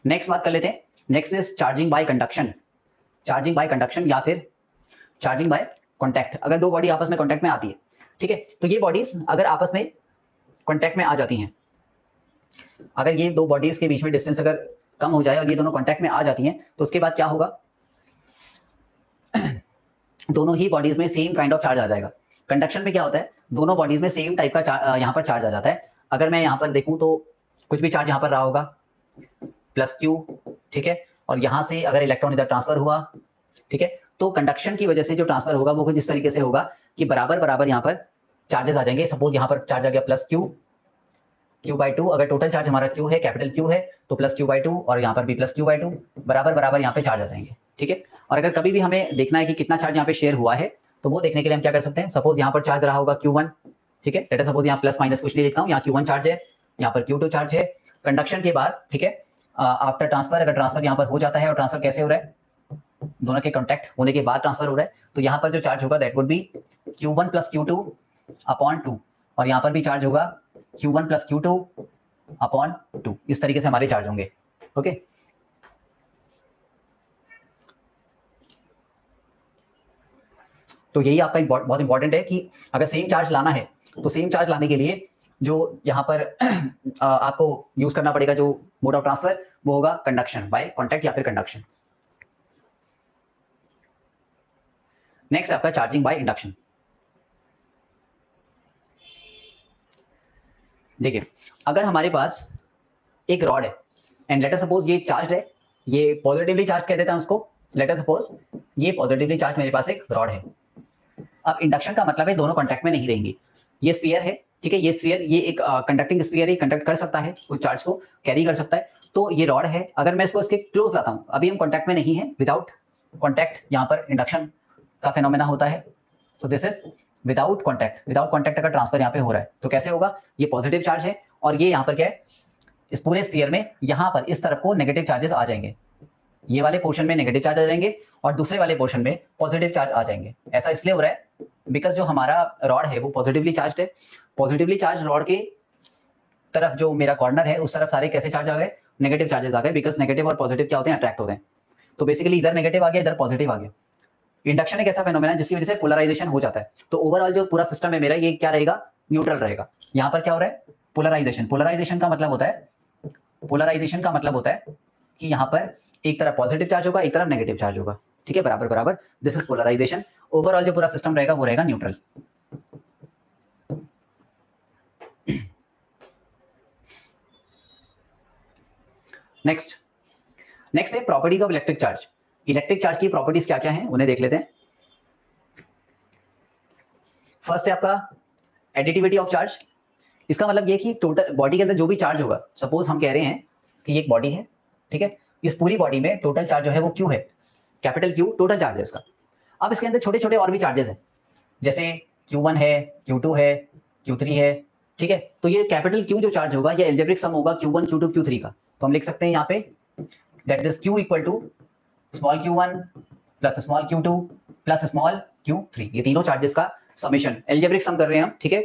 नेक्स्ट बात कर लेते हैं। Next is charging by conduction charging by conduction या फिर चार्जिंग बाय कॉन्टैक्ट अगर दो बॉडी आपस में कॉन्टैक्ट में आती है ठीक है? तो ये बॉडीज अगर आपस में कॉन्टैक्ट में आ जाती हैं, अगर ये दो बॉडीज के बीच में डिस्टेंस अगर कम हो जाए और ये दोनों कॉन्टैक्ट में आ जाती हैं तो उसके बाद क्या होगा? दोनों ही बॉडीज में सेम काइंड ऑफ़ चार्ज आ जाएगा। कंडक्शन में क्या होता है? दोनों बॉडीज में सेम टाइप का यहाँ पर चार्ज आ जाता है। अगर मैं यहाँ पर देखूँ तो कुछ भी चार्ज यहाँ पर रहा होगा प्लस क्यू ठीक है? और यहाँ से अगर इलेक्ट्रॉन इधर ट्रांसफ़र हुआ, ठीक है? तो कंडक्शन की वजह से जो ट्रांसफ़र होगा वो कुछ इस तरीके से होगा कि बराबर बराबर यहाँ पर चार्जेस आ जाएँगे। सपोज़ यहाँ पर चार्ज आ गया plus q q by two अगर टोटल चार्ज हमारा क्यू है कैपिटल क्यू है तो प्लस क्यू बाई टू और यहाँ पर भी प्लस क्यू बाई टू बराबर बराबर यहाँ पे चार्ज आ जाएँगे, ठीक है? और अगर कभी भी हमें देखना है कि कितना चार्ज यहाँ पे शेयर हुआ है तो वो देखने के लिए हम क्या कर सकते हैं? सपोज़ यहाँ पर चार्ज रहा होगा Q1 ठीक है? लेटर सपोज़ यहाँ प्लस माइनस कुछ नहीं लिखता हूँ, यहाँ Q1 चार्ज है, यहाँ पर Q2 चार्ज है। कंडक्शन के बाद, ठीक है आफ्टर ट्रांसफ़र अगर ट्रांसफ़र यहाँ पर हो जाता है और ट्रांसफ़र कैसे हो रहा है? दोनों के कॉन्टैक्ट होने के बाद ट्रांसफ़र हो रहा है। तो यहाँ पर जो चार्ज होगा that would be q one plus q two upon two और यहाँ पर भी चार्ज होगा q one plus q two upon two इस तरीके से हमारे चार्ज होंगे। ओके तो यही आपका बहुत इंपॉर्टेंट है कि अगर सेम चार्ज लाना है तो सेम चार्ज लाने के लिए जो यहाँ पर आपको यूज़ करना पड़ेगा जो मोड ऑफ़ ट्रांसफ़र वो होगा कंडक्शन बाय कॉन्टैक्ट या फिर कंडक्शन नेक्स्ट आपका चार्जिंग बाय इंडक्शन देखिए, अगर हमारे पास एक रॉड है एंड लेटर सपोज़ ये चार्ज है, ये पॉजिटिवली चार्ज कह देता है उसको लेटर सपोज़ ये पॉजिटिवली चार्ज मेरे पास एक रॉड है। अब इंडक्शन का मतलब है दोनों कॉन्टैक्ट में नहीं रहेंगे। ये स्फीयर है, ठीक है, ये स्पीयर ये एक कंडक्टिंग स्फीयर है कंडक्ट कर सकता है, उस चार्ज को कैरी कर सकता है। तो ये रॉड है, अगर मैं इसको इसके क्लोज लाता हूँ, अभी हम कॉन्टैक्ट में नहीं है विदाउट कॉन्टैक्ट यहाँ पर इंडक्शन का फेनोमेना होता है। So this is without contact without contact अगर ट्रांसफ़र यहाँ पे हो रहा है। तो कैसे होगा? ये पॉजिटिव चार्ज है और ये यहाँ पर क्या है? इस पूरे स्पीयर में यहाँ पर इस तरफ़ को नेगेटिव चार्जेस आ जाएँगे। ये वाले पोर्शन में नेगेटिव चार्ज आ जाएँगे और दूसरे वाले पोर्शन में पॉजिटिव चार्ज आ जाएँगे। ऐसा इसलिए हो रहा है बिकॉज़ जो हमारा रॉड है, वो पॉजिटिवली चार्ज है। पॉजिटिवली चार्ज रॉड के तरफ़ जो मेरा कॉर्नर है, उस तरफ़ सारे कैसे चार्ज आ गए? नेगेटिव चार्जेस आ गए बिकॉज़ नेगेटिव और पॉजिटिव क्या होते हैं? अट्रैक्ट होते हैं तो बेसिकली इधर नेगेटिव आ गया, इधर पॉजिटिव आ गया। इंडक्शन एक ऐसा फेनोमेना जिसकी वजह से पोलराइजेशन हो जाता है। तो ओवरऑल जो पूरा सिस्टम है मेरा, ये क्या रहेगा? न्यूट्रल रहेगा। यहाँ पर क्या हो रहा है? पोलराइजेशन पोलराइजेशन का मतलब होता है पोलराइजेशन का मतलब होता है कि यहाँ पर एक तरफ़ पॉजिटिव चार्ज होगा, एक तरफ़ नेगेटिव चार्ज होगा। ठीक है? बराबर बराबर। दिस इज़ पोलराइजेशन ओवरऑल जो पूरा सिस्टम रहेगा, वो रहेगा न्यूट्रल नेक्स्ट नेक्स्ट है properties of electric charge electric charge की प्रॉपर्टीज़ क्या क्या हैं? उन्हें देख लेते हैं। फ़र्स्ट है आपका एडिटिविटी ऑफ़ चार्ज इसका मतलब ये कि टोटल बॉडी के अंदर जो भी चार्ज होगा सपोज़ हम कह रहे हैं कि एक बॉडी है, ठीक है? इस पूरी बॉडी में टोटल चार्ज जो है वो क्यू है। कैपिटल क्यू टोटल चार्ज है इसका। अब इसके अंदर छोटे छोटे और भी चार्जेस हैं। जैसे क्यू वन है क्यू टू है क्यू थ्री है, ठीक है? तो ये कैपिटल क्यू जो चार्ज होगा, ये एल्जेब्रिक सम होगा q one q two q three का। तो हम लिख सकते हैं यहाँ पे that is q equal to small q one plus small q two plus small q three ये तीनों चार्जेस का समेशन एल्जेब्रिक सम कर रहे हैं हम, ठीक है?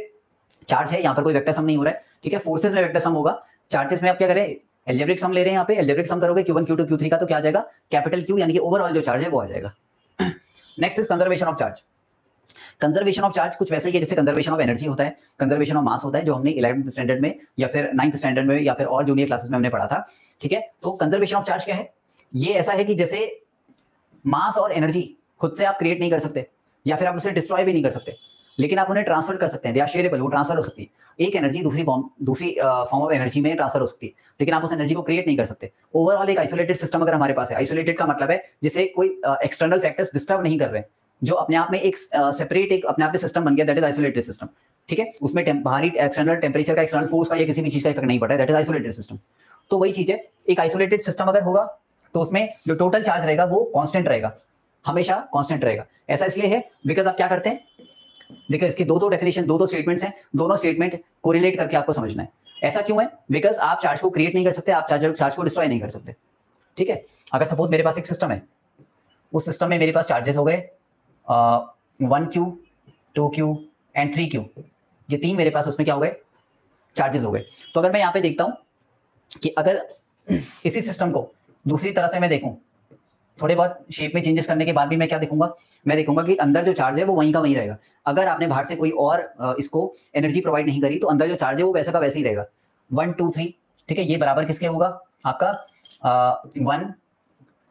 चार्ज है, यहाँ पर कोई वेक्टर सम नहीं हो रहा है, ठीक है? फोर्सेस में वेक्टर सम होगा। चार्जेस में आप क्या करें? एल्जेब्रिक सम ले रहे हैं यहाँ पे। एल्जेब्रिक सम करोगे Q1 Q2 Q3 का तो क्या आ जाएगा? कैपिटल Q, यानी कि ओवरऑल जो चार्ज है, वो आ जाएगा। Next is conservation of charge conservation of charge कुछ वैसे ही है, जैसे कंजर्वेशन ऑफ़ एनर्जी होता है कंजर्वेशन ऑफ़ मास होता है, जो हमने इलेवंथ स्टैंडर्ड में या फिर नाइन्थ स्टैंडर्ड में या फिर और जूनियर क्लासेस में हमने पढ़ा था, ठीक है? तो कंजर्वेशन ऑफ़ चार्ज क्या है? ये ऐसा है कि जैसे मास और एनर्जी खुद से आप क्रिएट नहीं कर सकते, या फिर आप उसे डिस्ट्रॉय भी नहीं कर सकते, लेकिन आप उन्हें ट्रांसफ़र कर सकते हैं दे शेयरेबल वो ट्रांसफ़र हो सकती है। एक एनर्जी दूसरी फॉर्म दूसरी फॉर्म ऑफ़ एनर्जी में ट्रांसफ़र हो सकती है, लेकिन आप उस एनर्जी को क्रिएट नहीं कर सकते। ओवरऑल एक आइसोलेटेड सिस्टम अगर हमारे पास है आइसोलेटेड का मतलब है जिसे कोई एक्सटर्नल फैक्टर्स डिस्टर्ब नहीं कर रहे जो अपने आप में एक सेपरेट एक अपने आप में सिस्टम बन गया दैट इज़ आइसोलेटेड सिस्टम ठीक है? उसमें बाहरी एक्सटर्नल टेम्परेचर का एक्सटर्नल फोर्स का या किसी भी चीज़ का इफ़ेक्ट नहीं पड़ा है दैट इज़ आइसोलेटेड सिस्टम तो वही चीज़ है, एक आइसोलेटेड सिस्टम अगर होगा तो उसमें जो टोटल चार्ज रहेगा वो कॉन्स्टेंट रहेगा। हमेशा कॉन्स्टेंट रहेगा। ऐसा इसलिए है बिकॉज़ आप क्या करते हैं? देखिए, इसके दो दो डेफिनेशन दो दो स्टेटमेंट्स हैं, दोनों स्टेटमेंट कोरिलेट करके आपको समझना है। ऐसा क्यों है? बिकॉज़ आप चार्ज को क्रिएट नहीं कर सकते, आप चार्जर चार्ज को डिस्ट्रॉय नहीं कर सकते। ठीक है? अगर सपोज़ मेरे पास एक सिस्टम है, उस सिस्टम में मेरे पास चार्जेस हो गए one q two q and three q ये तीन मेरे पास उसमें क्या हो गए? चार्जेस हो गए। तो अगर मैं यहाँ पे देखता हूँ कि अगर इसी सिस्टम को दूसरी तरह से मैं देखूँ, थोड़े बहुत शेप में चेंजेस करने के बाद भी मैं क्या देखूँगा? मैं देखूँगा कि अंदर जो चार्ज है वो वहीं का वहीं रहेगा। अगर आपने बाहर से कोई और इसको एनर्जी प्रोवाइड नहीं करी तो अंदर जो चार्ज है वो वैसा का वैसे ही रहेगा। वन टू थ्री ठीक है? ये बराबर किसके होगा? आपका वन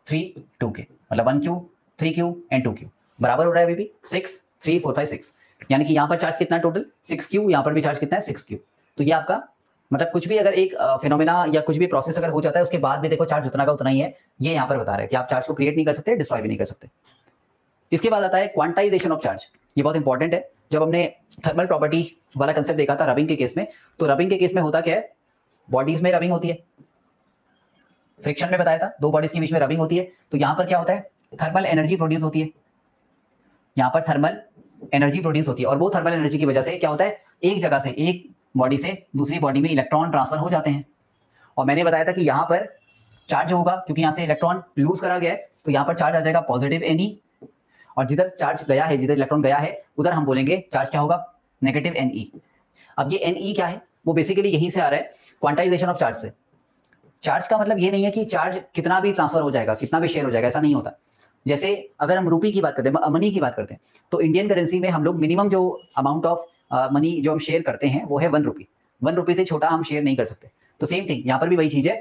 थ्री टू के। मतलब one q three q and two q बराबर हो रहा है अभी भी? Six three four five six यानी कि यहाँ पर चार्ज कितना है टोटल सिक्स क्यू यहाँ पर भी चार्ज कितना है? सिक्स क्यू तो ये आपका मतलब कुछ भी अगर एक फिनोमेना या कुछ भी प्रोसेस अगर हो जाता है, उसके बाद भी देखो चार्ज उतना का उतना ही है। ये यहाँ पर बता रहा है कि आप चार्ज को क्रिएट नहीं कर सकते डिस्ट्रॉय भी नहीं कर सकते। इसके बाद आता है क्वांटाइजेशन ऑफ़ चार्ज ये बहुत इंपॉर्टेंट है। जब हमने थर्मल प्रॉपर्टी वाला कंसेप्ट देखा था रबिंग के केस में तो रबिंग के केस में होता क्या है? बॉडीज में रबिंग होती है। फ्रिक्शन में बताया था, दो बॉडीज के बीच में रबिंग होती है। तो यहाँ पर क्या होता है? थर्मल एनर्जी प्रोड्यूस होती है। यहाँ पर थर्मल एनर्जी प्रोड्यूस होती है। और वो थर्मल एनर्जी की वजह से क्या होता है? एक जगह से एक बॉडी से दूसरी बॉडी में इलेक्ट्रॉन ट्रांसफ़र हो जाते हैं। और मैंने बताया था कि यहाँ पर चार्ज होगा, क्योंकि यहाँ से इलेक्ट्रॉन लूज करा गया है तो यहाँ पर चार्ज आ जाएगा पॉजिटिव एनई और जिधर चार्ज गया है, जिधर इलेक्ट्रॉन गया है, उधर हम बोलेंगे चार्ज क्या होगा? नेगेटिव एन ई अब ये एन ई क्या है? वो बेसिकली यहीं से आ रहा है क्वांटाइजेशन ऑफ़ चार्ज से। चार्ज का मतलब ये नहीं है कि चार्ज कितना भी ट्रांसफ़र हो जाएगा, कितना भी शेयर हो जाएगा, ऐसा नहीं होता। जैसे अगर हम रुपी की बात करते हैं मनी की बात करते हैं तो इंडियन करेंसी में हम लोग मिनिमम जो अमाउंट ऑफ़ मनी जो हम शेयर करते हैं, वो है वन रुपी वन रुपी से छोटा हम शेयर नहीं कर सकते. तो सेम थिंग यहाँ पर भी वही चीज़ है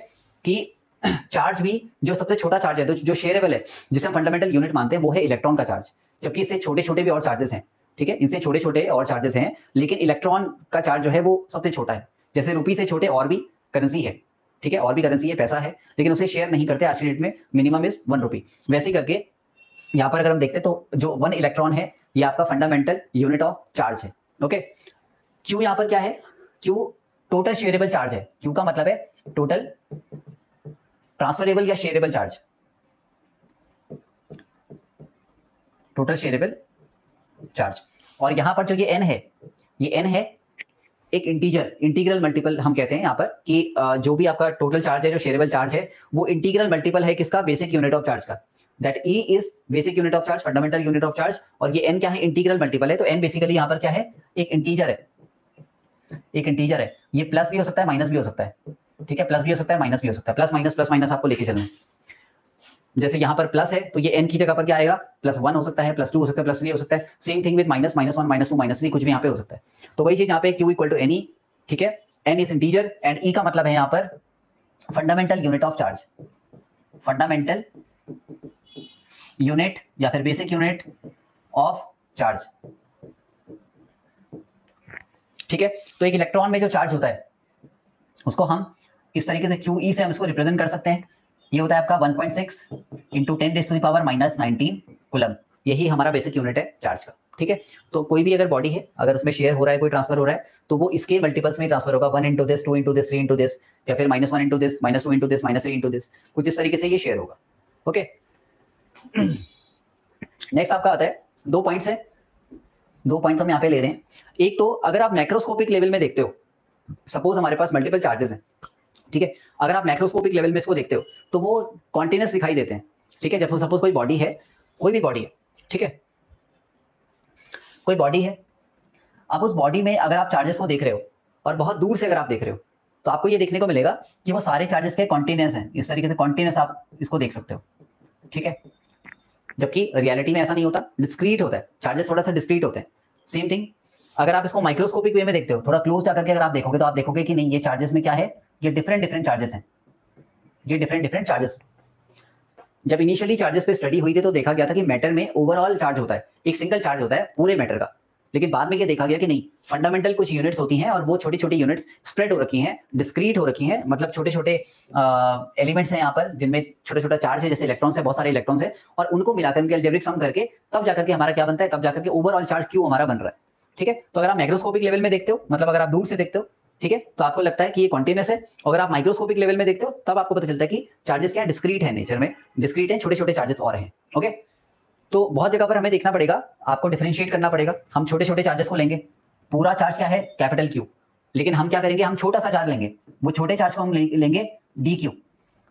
कि चार्ज भी जो सबसे छोटा चार्ज है तो जो शेयरेबल है, जिसे हम फंडामेंटल यूनिट मानते हैं, वो है इलेक्ट्रॉन का चार्ज जबकि इससे छोटे छोटे भी और चार्जेस हैं, ठीक है? इनसे छोटे छोटे और चार्जेस हैं, लेकिन इलेक्ट्रॉन का चार्ज जो है वो सबसे छोटा है. जैसे रुपी से छोटे और भी करेंसी है, ठीक है? और भी करेंसी है, पैसा है, लेकिन उसे शेयर नहीं करते, आज की डेट में मिनिमम इज़ वन रुपी वैसे ही करके, यहाँ पर अगर हम देखते तो जो वन इलेक्ट्रॉन है, ये आपका फंडामेंटल यूनिट ऑफ़ चार्ज है. ओके क्यू यहाँ पर क्या है? क्यू टोटल शेयरेबल चार्ज है। क्यू का मतलब है टोटल ट्रांसफरेबल या shareable charge total shareable charge और यहाँ पर जो ये एन है, ये एन है एक इंटीजर इंटीग्रल मल्टीपल हम कहते हैं यहाँ पर कि जो भी आपका टोटल चार्ज है, जो शेयरेबल चार्ज है, वो इंटीग्रल मल्टीपल है किसका? बेसिक यूनिट ऑफ़ चार्ज का। That e is basic unit of charge fundamental unit of charge और ये एन क्या है? इंटीग्रल मल्टीपल है। तो एन बेसिकली यहाँ पर क्या है? एक इंटीजर है। एक इंटीजर है। ये प्लस भी हो सकता है माइनस भी हो सकता है। ठीक है? प्लस भी हो सकता है माइनस भी हो सकता है। प्लस माइनस प्लस माइनस आपको लेके चलना जैसे यहाँ पर प्लस है तो ये एन की जगह पर क्या आएगा? प्लस वन हो सकता है प्लस टू हो सकता है प्लस थ्री हो सकता है। Same thing with minus minus one minus two minus three कुछ भी यहाँ पे हो सकता है। तो वही चीज़ यहाँ पे क्यू इक्वल टू एनी ठीक है? N is integer and e का मतलब है यहाँ पर fundamental unit of charge fundamental unit या फिर बेसिक यूनिट ऑफ़ चार्ज ठीक है? तो एक इलेक्ट्रॉन में जो चार्ज होता है, उसको हम इस तरीके से क्यू ई से हम इसको रिप्रेजेंट कर सकते हैं। ये होता है आपका 1.6 point six into ten raise power minus nineteen coulomb यही हमारा बेसिक यूनिट है चार्ज का। ठीक है? तो कोई भी अगर बॉडी है, अगर उसमें शेयर हो रहा है, कोई ट्रांसफ़र हो रहा है तो वो इसके मल्टीपल्स में ट्रांसफ़र होगा। One into this two into this three into this या फिर minus one into this minus two into this minus three into this कुछ इस तरीके से ये शेयर होगा। ओके नेक्स्ट आपका आता है। दो पॉइंट्स है। दो पॉइंट्स हम यहाँ पे ले रहे हैं। एक तो अगर आप माइक्रोस्कोपिक लेवल में देखते हो सपोज़ हमारे पास मल्टीपल चार्जेस हैं, ठीक है? अगर आप माइक्रोस्कोपिक लेवल में इसको देखते हो तो वो कॉन्टिन्यूस दिखाई देते हैं, ठीक है? जब सपोज़ कोई बॉडी है, कोई भी बॉडी है, ठीक है? कोई बॉडी है अब उस बॉडी में अगर आप चार्जेस को देख रहे हो, और बहुत दूर से अगर आप देख रहे हो तो आपको ये देखने को मिलेगा कि वो सारे चार्जेस के कॉन्टिन्यूस हैं। इस तरीके से कॉन्टिन्यूस आप इसको देख सकते हो, ठीक है? जबकि रियलिटी में ऐसा नहीं होता डिस्क्रीट होता है चार्जेस थोड़ा सा डिस्क्रीट होते हैं। सेम थिंग अगर आप इसको माइक्रोस्कोपिक वे में देखते हो, थोड़ा क्लोज जाकर के अगर आप देखोगे तो आप देखोगे कि नहीं, ये चार्जेस में क्या है? ये डिफरेंट डिफरेंट चार्जेस हैं। ये डिफरेंट डिफरेंट चार्जेस जब इनिशियली चार्जेस पे स्टडी हुई थी तो देखा गया था कि मैटर में ओवरऑल चार्ज होता है, एक सिंगल चार्ज होता है पूरे मैटर का। लेकिन बाद में ये देखा गया कि नहीं फंडामेंटल कुछ यूनिट्स होती हैं और वो छोटी छोटी यूनिट्स स्प्रेड हो रखी हैं डिस्क्रीट हो रखी हैं मतलब छोटे छोटे एलिमेंट्स हैं यहाँ पर, जिनमें छोटा छोटा चार्ज है, जैसे इलेक्ट्रॉन्स है, बहुत सारे इलेक्ट्रॉन्स है, और उनको मिलाकर उनके एल्जेब्रिक सम करके, तब जाकर के हमारा क्या बनता है, तब जाकर के ओवरऑल चार्ज क्यों हमारा बन रहा है, ठीक है? तो अगर आप माइक्रोस्कोपिक लेवल में देखते हो मतलब अगर आप दूर से देखते हो, ठीक है? तो आपको लगता है कि ये कॉन्टिन्यूस है अगर आप माइक्रोस्कोपिक लेवल में देखते हो, तब आपको पता चलता है कि चार्जेस क्या डिस्क्रीट है नेचर में डिस्क्रीट है छोटे छोटे चार्जेस और हैं ओके तो बहुत जगह पर हमें देखना पड़ेगा, आपको डिफ्रेंशिएट करना पड़ेगा। हम छोटे छोटे चार्जेस को लेंगे। पूरा चार्ज क्या है? कैपिटल क्यू लेकिन हम क्या करेंगे? हम छोटा सा चार्ज लेंगे। वो छोटे चार्ज को हम लेंगे d q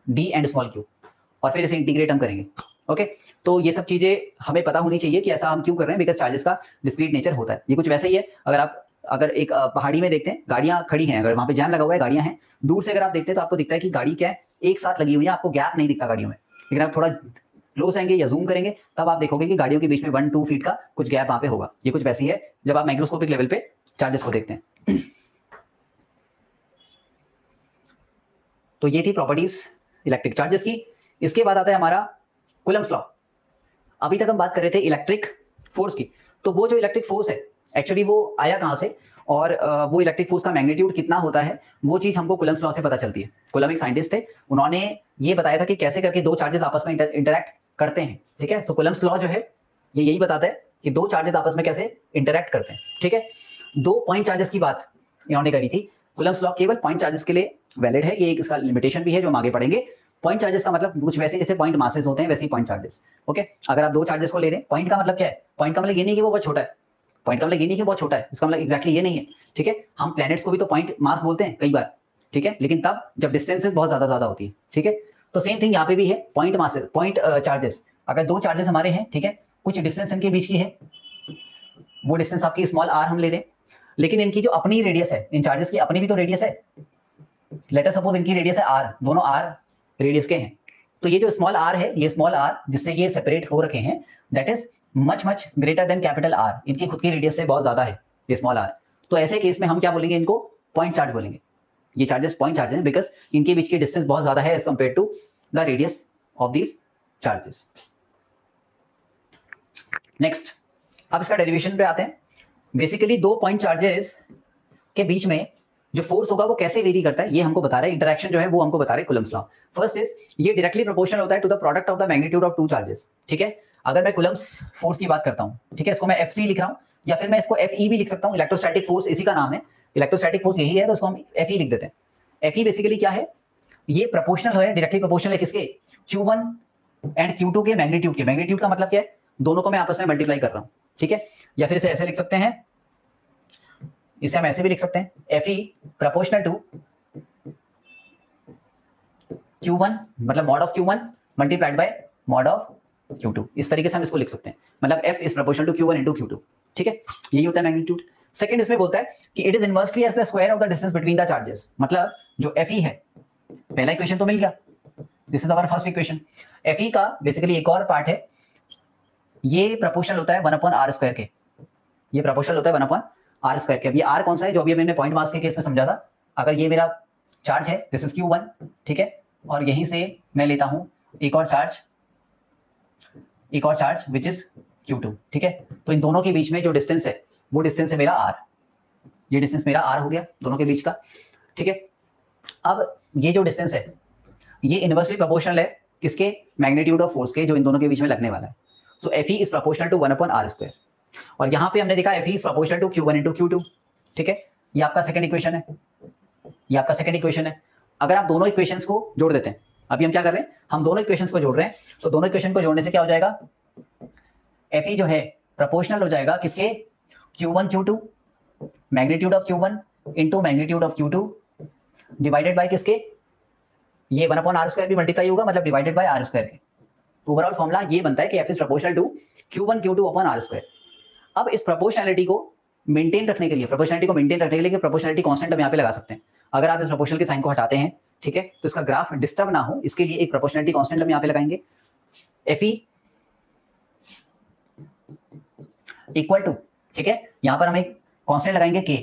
d and small q और फिर इसे इंटीग्रेट हम करेंगे। ओके तो ये सब चीज़ें हमें पता होनी चाहिए कि ऐसा हम क्यों कर रहे हैं बिकॉज़ चार्जेस का डिस्क्रीट नेचर होता है। ये कुछ वैसे ही है। अगर आप, अगर एक पहाड़ी में देखते हैं, गाड़ियाँ खड़ी हैं। अगर वहाँ पे जैम लगा हुआ है, गाड़ियाँ हैं। दूर से अगर आप देखते हैं तो आपको दिखता है कि गाड़ी क्या है, एक साथ लगी हुई है। आपको गैप नहीं दिखता गाड़ियों में। लेकिन आप थोड़ा क्लोज आएँगे या जूम करेंगे, तब आप देखोगे कि गाड़ियों के बीच में वन टू फीट का कुछ गैप वहाँ पे होगा। ये कुछ वैसी है, जब आप माइक्रोस्कोपिक लेवल पे चार्जेस को देखते हैं। तो ये थी प्रॉपर्टीज़ इलेक्ट्रिक चार्जेस की। इसके बाद आता है हमारा कुलम्स लॉ अभी तक हम बात कर रहे थे इलेक्ट्रिक फोर्स की। तो वो जो इलेक्ट्रिक फोर्स है एक्चुअली वो आया कहाँ से? और वो इलेक्ट्रिक फोर्स का मैग्नीट्यूड कितना होता है, वो चीज़ हमको कुलम्स लॉ से पता चलती है। कुलम एक साइंटिस्ट थे, उन्होंने ये बताया था कि कैसे करके दो चार्जेस आपस में इंटरेक्ट करते हैं, ठीक है? सो कुलम्स लॉ जो है, ये यही बताता है कि दो चार्जेस आपस में कैसे इंटरेक्ट करते हैं, ठीक है? दो पॉइंट चार्जेस की बात इन्होंने करी थी। कुलम्स लॉ केवल पॉइंट चार्जेस के लिए वैलिड है, ये एक इसका लिमिटेशन भी है जो हम आगे पढ़ेंगे। पॉइंट चार्जेस का मतलब कुछ वैसे जैसे पॉइंट मासेस होते हैं, वैसे ही पॉइंट चार्जेस ओके अगर आप दो चार्जेस को ले रहे हैं पॉइंट का मतलब क्या है? पॉइंट का मतलब ये नहीं कि वो बहुत छोटा है। पॉइंट का मतलब ये नहीं कि बहुत छोटा है, इसका मतलब एक्जैक्टली ये नहीं है, ठीक है? हम प्लैनेट्स को भी तो पॉइंट मास बोलते हैं कई बार, ठीक है? लेकिन तब जब डिस्टेंसेस बहुत ज़्यादा ज़्यादा होती है, ठीक है? तो सेम थिंग यहाँ पे भी है पॉइंट मास पॉइंट चार्जेस अगर दो चार्जेस हमारे हैं, ठीक है, कुछ डिस्टेंस इनके बीच की है, वो डिस्टेंस आपकी स्मॉल आर हम ले लें, लेकिन इनकी जो अपनी रेडियस है, इन चार्जेस की अपनी भी तो रेडियस है. लेटर सपोज़ इनकी रेडियस है आर दोनों आर रेडियस के हैं. तो ये जो स्मॉल आर है, ये स्मॉल आर जिससे ये सेपरेट हो रखे हैं that is much much greater than capital r इनकी खुद की रेडियस से बहुत ज़्यादा है, ये स्मॉल आर तो ऐसे केस में हम क्या बोलेंगे इनको? पॉइंट चार्ज बोलेंगे. ये चार्जेस पॉइंट चार्जेस हैं बिकॉज़ इनके बीच की डिस्टेंस बहुत ज़्यादा है as compared to the radius of this charges next अब इसका डेरिवेशन पे आते हैं. बेसिकली दो पॉइंट चार्जेस के बीच में जो फोर्स होगा वो कैसे वेरी करता है, ये हमको बता रहा है. इंटरेक्शन जो है वो हमको बता रहे कुलम्स लॉ फ़र्स्ट इज़ ये डायरेक्टली प्रोपोर्शनल होता है to the product of the magnitude of two charges ठीक है? अगर मैं कुलम्स फोर्स की बात करता हूँ, ठीक है? इसको मैं एफ़ लिख रहा हूँ, या फिर मैं इसको एफ़ भी लिख सकता हूँ. इलेक्ट्रोस्टैटिक फोर्स इसी का नाम है. इलेक्ट्रोस्टैटिक फोर्स यही है तो उसको हम एफ़ लिख देते हैं। एफ़ बेसिकली क्या है? ये प्रोपोर्शनल है डायरेक्टली प्रोपोर्शनल है किसके? Q one and q two के मैग्नीट्यूड के। मैग्नीट्यूड का मतलब क्या है? दोनों को मैं आपस में मल्टीप्लाई कर रहा हूँ, ठीक है? या फिर इसे ऐसे लिख सकते हैं। इसे हम ऐसे भी लिख सकते हैं। F e proportional to q one मतलब mod of q one multiplied by mod of q two इस तरीके से हम इसको लिख सकते हैं। मतलब f is proportional to q one into q two ठीक है? यही होता है मैग्नीट्यूड सेकंड इसमें बोलता है कि it is inversely as the square of the distance between the charges मतलब जो एफ़ ई है, पहला इक्वेशन तो मिल गया। This is our first equation f e का बेसिकली एक और पार्ट है। ये प्रपोर्शनल होता है वन अपॉन आर स्क्वायर के। ये प्रपोर्शनल होता है वन अपॉन आर स्क्वायर के। अब ये आर कौन सा है? जो अभी मैंने पॉइंट मास के केस में समझा था। अगर ये मेरा चार्ज है दिस इज़ क्यू वन ठीक है? और यहीं से मैं लेता हूँ एक और चार्ज एक और charge which is q two ठीक है? तो इन दोनों के बीच में जो डिस्टेंस है वो डिस्टेंस है मेरा आर ये डिस्टेंस मेरा आर हो गया दोनों के बीच का, ठीक है? अब ये जो डिस्टेंस है, ये इनवर्सली प्रोपोर्शनल है किसके? मैग्नीट्यूड ऑफ़ फोर्स के, जो इन दोनों के बीच में लगने वाला है। So f is proportional to one upon r square और यहाँ पे हमने देखा f is proportional to q one into q two ठीक है? ये आपका सेकंड इक्वेशन है। ये आपका सेकंड इक्वेशन है। अगर आप दोनों इक्वेशन को जोड़ देते हैं, अभी हम क्या कर रहे हैं? हम दोनों इक्वेशन को जोड़ रहे हैं तो दोनों इक्वेशन को जोड़ने से क्या हो जाएगा? एफ़ जो है प्रपोर्शनल हो जाएगा किसके? Q one q two magnitude of q one into magnitude of q two divided by किसके? ये वन अपॉन आर स्क्वायर भी मल्टीप्लाई होगा मतलब डिवाइडेड बाई आर स्क्वायर तो ओवरऑल फॉर्मुला ये बनता है कि f is proportional to q one q two upon r square अब इस प्रोपोर्शनलिटी को मेंटेन रखने के लिए प्रोपोर्शनलिटी को मेंटेन रखने के लिए प्रोपोर्शनलिटी कांस्टेंट हम यहाँ पे लगा सकते हैं। अगर आप इस प्रोपोर्शनल के साइन को हटाते हैं, ठीक है तो इसका ग्राफ डिस्टर्ब ना हो, इसके लिए एक प्रोपोर्शनलिटी कांस्टेंट हम यहाँ पे लगाएँगे। एफ़ इक्वल टू ठीक है? यहाँ पर हम एक कांस्टेंट लगाएँगे के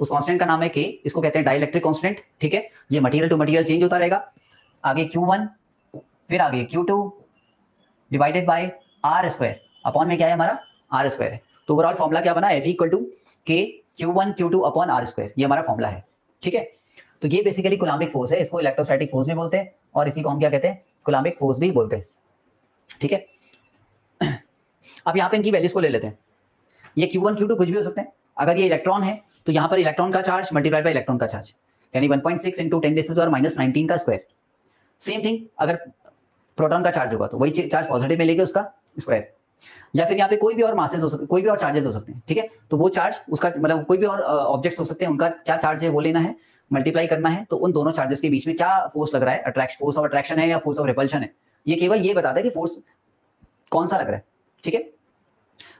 उस कांस्टेंट का नाम है के इसको कहते हैं डाइलेक्ट्रिक कांस्टेंट ठीक है? ये मटेरियल टू मटेरियल चेंज होता रहेगा। आगे Q1 फिर आगे Q2 divided by r square upon में क्या है हमारा? आर स्क्वायर है। तो ओवरऑल फॉर्मुला क्या बना? F equal to k q one q two upon r square ये हमारा फॉर्मुला है। ठीक है? तो ये बेसिकली कुलामिक फोर्स है। इसको इलेक्ट्रोस्टैटिक फोर्स भी बोलते हैं और इसी को हम क्या कहते हैं? कुलामिक फोर्स भी बोलते हैं। ठीक है? अब यहाँ पे इनकी वैल्यूज़ को ले लेते हैं। ये क्यू वन कुछ भी हो सकते हैं। अगर ये इलेक्ट्रॉन है तो यहाँ पर इलेक्ट्रॉन का चार्ज मल्टीप्लाइड बाई इलेक्ट्रॉन का चार्ज यानी 1.6 पॉइंट सिक्स इंटू टेन और माइनस नाइनटीन का स्क्वायर सेम थिंग अगर प्रोटॉन का चार्ज होगा तो वही चार्ज पॉजिटिव में मिलेगा उसका स्क्वायर या फिर यहाँ पे कोई भी और मासेस हो सकते कोई भी और चार्जेस हो सकते हैं, ठीक है? तो वो चार्ज उसका मतलब कोई भी और ऑब्जेक्ट्स हो सकते हैं, उनका क्या चार्ज है, वो लेना है मल्टीप्लाई करना है तो उन दोनों चार्जेस के बीच में क्या फोर्स लग रहा है? अट्रैक्शन फोर्स ऑफ़ अट्रैक्शन है या फोर्स ऑफ़ रिपल्शन है? ये केवल ये बताता है कि फोर्स कौन सा लग रहा है, ठीक है?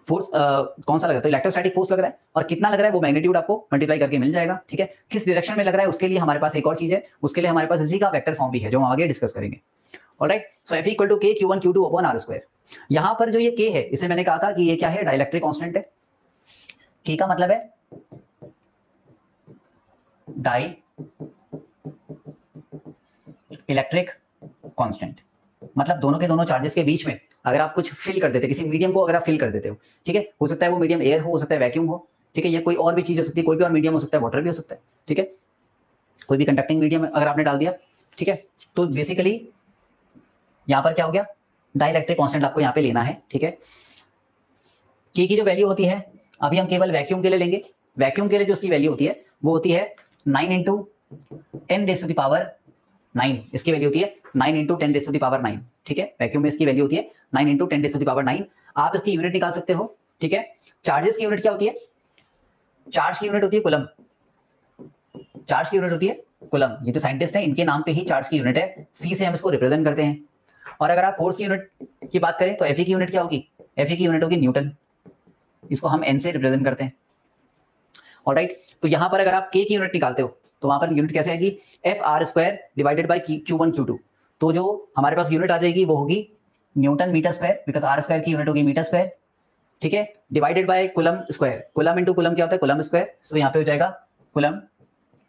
फोर्स कौन सा लग रहा है? तो इलेक्ट्रोस्टैटिक फोर्स लग रहा है और कितना लग रहा है वो मैग्नीट्यूड आपको मल्टीप्लाई करके मिल जाएगा, ठीक है? किस डायरेक्शन में लग रहा है? उसके लिए हमारे पास एक और चीज़ है, उसके लिए हमारे पास इसी का वेक्टर फॉर्म भी है जो हम आगे डिस्कस करेंगे। So f equal to k q one q two upon r square यहाँ पर जो ये के है, इसे मैंने कहा था कि ये क्या है? डाइलेक्ट्रिक कांस्टेंट है। के का मतलब है डाई इलेक्ट्रिक कांस्टेंट मतलब दोनों के दोनों चार्जेस के बीच में अगर आप कुछ फिल कर देते किसी मीडियम को अगर आप फिल कर देते हो ठीक है? हो सकता है वो मीडियम एयर हो, हो सकता है वैक्यूम हो ठीक है? या कोई और भी चीज़ हो सकती है कोई भी और मीडियम हो सकता है वाटर भी हो सकता है ठीक है? कोई भी कंडक्टिंग मीडियम अगर आपने डाल दिया ठीक है? तो बेसिकली यहाँ पर क्या हो गया? डाइलेक्ट्रिक कांस्टेंट आपको यहाँ पे लेना है ठीक है? के की जो वैल्यू होती है अभी हम केवल वैक्यूम के लिए लेंगे। वैक्यूम के लिए जो उसकी वैल्यू होती है वो होती है nine into ten raise to power nine, इसकी वैल्यू होती है nine into ten raise to power nine ठीक है? वैक्यूम में इसकी वैल्यू होती है nine into ten raise to power nine आप इसकी यूनिट निकाल सकते हो, ठीक है? चार्जेस की यूनिट क्या होती है? चार्ज की यूनिट होती है कुलम चार्ज की यूनिट होती है कुलम ये तो साइंटिस्ट है, इनके नाम पे ही चार्ज की यूनिट है। सी से हम इसको रिप्रेजेंट करते हैं। और अगर आप फोर्स की यूनिट की बात करें तो एफ़ की यूनिट क्या होगी? एफ़ की यूनिट होगी न्यूटन इसको हम एन से रिप्रेजेंट करते हैं। और राइट तो यहाँ पर अगर आप के की यूनिट निकालते हो तो वहाँ पर यूनिट कैसे आएगी? F R square divided by Q one Q two तो जो हमारे पास यूनिट आ जाएगी, वो होगी newton metre square because R square की यूनिट होगी मीटर स्क्वायर ठीक है? Divided by coulomb square coulomb into coulomb क्या होता है? कुलम स्क्वायर सो यहाँ पे हो जाएगा coulomb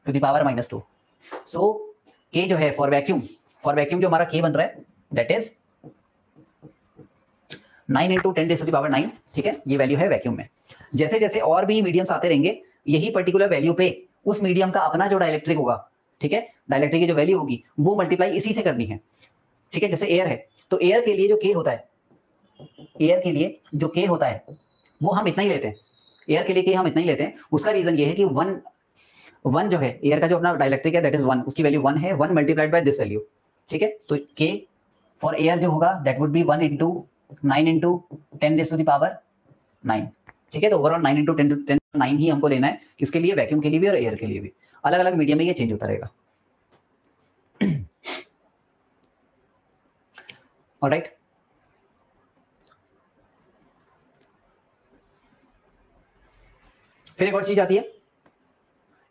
to the power minus two so के जो है फॉर वैक्यूम फॉर वैक्यूम जो हमारा के बन रहा है that is nine into ten raise power nine ठीक है? ये वैल्यू है वैक्यूम में. जैसे जैसे और भी मीडियम्स आते रहेंगे, यही पर्टिकुलर वैल्यू पे उस मीडियम का अपना जो डायलेक्ट्रिक होगा, ठीक है? डायलेक्ट्रिक की जो वैल्यू होगी, वो मल्टीप्लाई इसी से करनी है, ठीक है? जैसे एयर है तो एयर के लिए जो के होता है एयर के लिए जो के होता है, वो हम इतना ही लेते हैं। एयर के लिए के हम इतना ही लेते हैं। उसका रीजन ये है कि वन वन जो है एयर का जो अपना डायलेक्ट्रिक है दैट इज़ वन उसकी वैल्यू वन है one multiplied by this value ठीक है? तो के फॉर एयर जो होगा that would be one into nine into ten raise to the power nine ठीक है? तो overall nine into ten to ten nine ही हमको लेना है, किसके लिए? वैक्यूम के लिए भी और एयर के लिए भी। अलग अलग मीडियम में ये चेंज होता रहेगा। राइट फिर एक और चीज़ आती है।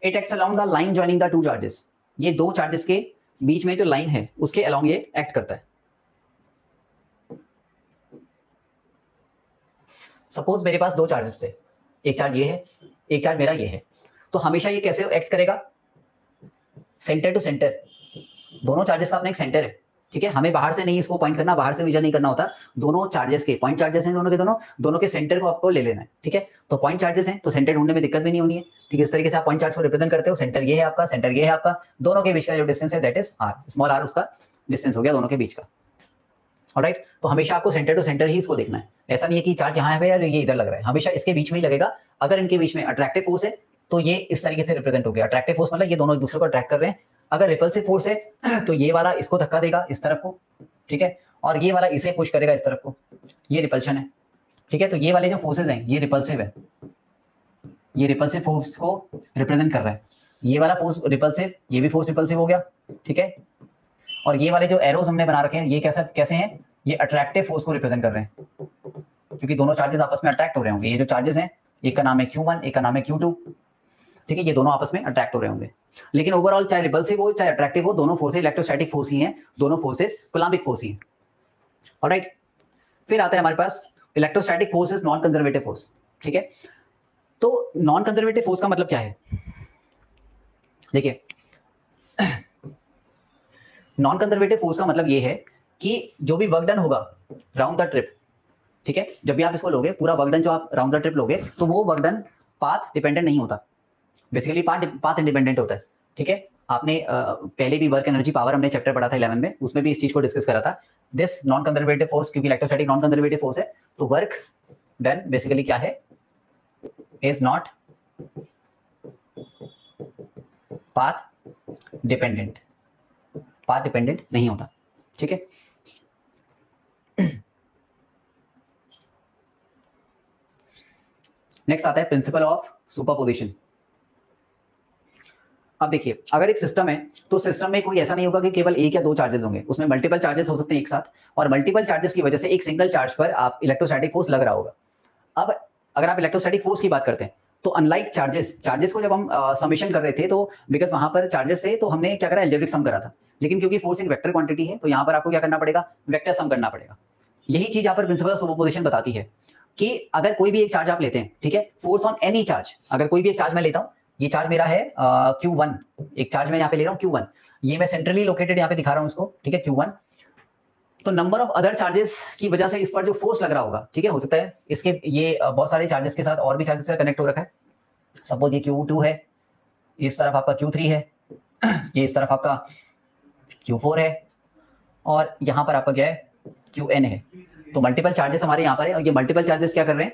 It acts along the line joining the two charges ये दो चार्जेस के बीच में जो लाइन है, उसके अलॉन्ग ये एक्ट करता है। सपोज़ मेरे पास दो चार्जेस थे। एक चार्ज ये है, एक चार्ज मेरा ये है। तो हमेशा ये कैसे एक्ट करेगा? सेंटर टू सेंटर दोनों चार्जेस का अपना एक सेंटर है, ठीक है? हमें बाहर से नहीं इसको पॉइंट करना, बाहर से मेजर नहीं करना होता। दोनों चार्जेस के पॉइंट चार्जेस हैं दोनों के दोनों दोनों के सेंटर को आपको ले लेना है, ठीक है? तो पॉइंट चार्जेस हैं तो सेंटर ढूँढने में दिक्कत भी नहीं होनी है, ठीक है? इस तरीके से आप पॉइंट चार्ज को रिप्रेजेंट करते हो सेंटर ये है आपका सेंटर ये है आपका, दोनों के बीच का जो डिस्टेंस है that is R small R उसका डिस्टेंस हो गया दोनों के बीच का। राइट तो हमेशा आपको सेंटर टू सेंटर ही इसको देखना है। ऐसा नहीं है कि चार्ज यहाँ है यार ये इधर लग रहा है। हमेशा इसके बीच में ही लगेगा। अगर इनके बीच में अट्रैक्टिव फोर्स है तो ये इस तरीके से रिप्रेजेंट हो गया। अट्रैक्टिव फोर्स मतलब ये दोनों एक दूसरे को अट्रैक्ट कर रहे हैं। अगर रिपल्सिव फोर्स है तो ये वाला इसको धक्का देगा इस तरफ़ को, ठीक है? और ये वाला इसे पुश करेगा इस तरफ़ को। ये रिपल्शन है, ठीक है? तो ये वाले जो फोर्सेज हैं, ये रिपल्सिव है। ये रिपल्सिव फोर्स को रिप्रेजेंट कर रहा है। ये वाला फोर्स रिपल्सिव ये भी फोर्स रिपल्सिव हो गया, ठीक है? और ये वाले जो एरोज हमने बना रखे हैं, ये कैसे कैसे हैं? ये अट्रैक्टिव फोर्स को रिप्रेजेंट कर रहे हैं। क्योंकि दोनों चार्जेस आपस में अट्रैक्ट हो रहे होंगे। ये जो चार्जेस हैं, एक का नाम है Q1 एक का नाम है Q2 ठीक है? ये दोनों आपस में अट्रैक्ट हो रहे होंगे। लेकिन ओवरऑल चाहे रिपल्सिव हो, चाहे अट्रैक्टिव हो, दोनों फोर्सेज इलेक्ट्रोस्टैटिक फोर्स ही हैं। दोनों फोर्सेज कोलम्बिक फोर्स ही हैं। ऑलराइट फिर आता है हमारे पास electrostatic force is non conservative force ठीक है? तो नॉन कंजर्वेटिव फोर्स का मतलब क्या है? देखिए नॉन कंजर्वेटिव फोर्स का मतलब ये है कि जो भी वर्क डन होगा राउंड द ट्रिप ठीक है? जब भी आप इसको लोगे, पूरा वर्क डन जो आप राउंड द ट्रिप लोगे तो वो वर्क डन पाथ डिपेंडेंट नहीं होता। बेसिकली पाथ पाथ इंडिपेंडेंट होता है, ठीक है? आपने पहले भी वर्क एनर्जी पावर हमने चैप्टर पढ़ा था इलेवन में, उसमें भी इस चीज़ को डिस्कस करा था। दिस नॉन कंजर्वेटिव फोर्स क्योंकि इलेक्ट्रोस्टैटिक नॉन कंजर्वेटिव फोर्स है तो वर्क डन बेसिकली क्या है? Is not path dependent path dependent नहीं होता। ठीक है? नेक्स्ट आता है प्रिंसिपल ऑफ़ सुपरपोजिशन। अब देखिए, अगर एक सिस्टम है तो सिस्टम में कोई ऐसा नहीं होगा कि केवल एक या दो चार्जेस होंगे। उसमें मल्टीपल चार्जेस हो सकते हैं एक साथ, और मल्टीपल चार्जेस की वजह से एक सिंगल चार्ज पर आप इलेक्ट्रोस्टैटिक फोर्स लग रहा होगा। अब अगर आप इलेक्ट्रोस्टैटिक फोर्स की बात करते हैं तो अनलाइक चार्जेस चार्जेस को जब हम समीशन कर रहे थे तो बिकॉज़ वहाँ पर चार्जेस थे तो हमने क्या करा? एल्जेब्रिक सम करा था। लेकिन क्योंकि फोर्स इन वेक्टर क्वांटिटी है तो यहाँ पर आपको क्या करना पड़ेगा? वेक्टर सम करना पड़ेगा। यही चीज़ यहाँ पर प्रिंसिपल ऑफ़ सुपरपोजिशन बताती है कि अगर कोई भी एक चार्ज आप लेते हैं, ठीक है? फोर्स ऑन एनी चार्ज अगर कोई भी एक चार्ज मैं लेता हूँ, ये चार्ज मेरा है क्यू वन एक चार्ज मैं यहाँ पे ले रहा हूँ क्यू वन ये मैं सेंट्रली लोकेटेड यहाँ पे दिखा रहा हूँ इसको, ठीक है क्यू वन तो नंबर ऑफ़ अदर चार्जेस की वजह से इस पर जो फोर्स लग रहा होगा, ठीक है, हो सकता है इसके, ये बहुत सारे चार्जेस के साथ और भी चार्जेस का कनेक्ट हो रखा है। सपोज़ ये क्यू टू है, इस तरफ़ आपका क्यू थ्री है, ये इस तरफ़ आपका क्यू फोर है और यहाँ पर आपका क्या है? क्यू एन है। तो मल्टीपल चार्जेस हमारे यहाँ पर है और ये मल्टीपल चार्जेस क्या कर रहे हैं?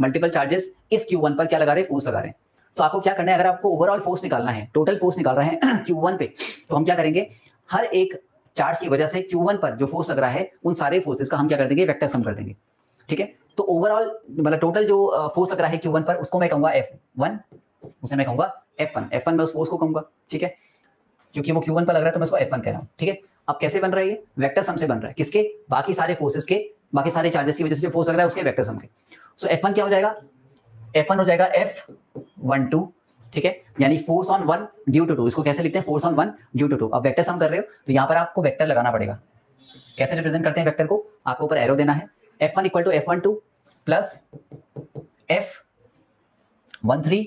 मल्टीपल चार्जेस इस क्यू वन पर क्या लगा रहे हैं? फोर्स लगा रहे हैं। तो आपको क्या करना है? अगर आपको ओवरऑल फोर्स निकालना है टोटल फोर्स निकाल रहे हैं क्यू वन पे तो हम क्या करेंगे? हर एक चार्ज की वजह से क्यू वन पर जो फोर्स लग रहा है, उन सारे फोर्सेस का हम क्या कर देंगे? वेक्टर सम कर देंगे। ठीक है? तो ओवरऑल मतलब टोटल जो फोर्स लग रहा है क्यू वन पर, उसको मैं कहूँगा एफ़ वन उसे मैं कहूँगा एफ़ वन एफ़ वन मैं उस फोर्स को कहूँगा। ठीक है? क्योंकि वो क्यू वन पर लग रहा है तो मैं एफ़ वन कह रहा हूँ, ठीक है? अब कैसे बन रहा है ये? वेक्टर सम से बन रहा है। किसके? बाकी सारे फोर्सेस के, बाकी सारे चार्जेस की वजह से जो फोर्स लग रहा है, उसके वेक्टर सम के। सो एफ़ वन क्या हो जाएगा? एफ़ वन हो जाएगा एफ़ वन टू ठीक है? यानी force on one due to two इसको कैसे लिखते हैं? Force on one due to two अब वेक्टर सम कर रहे हो तो यहाँ पर आपको वेक्टर लगाना पड़ेगा। कैसे रिप्रेजेंट करते हैं वेक्टर को? आपको ऊपर एरो देना है। F one equal to F one two plus F one three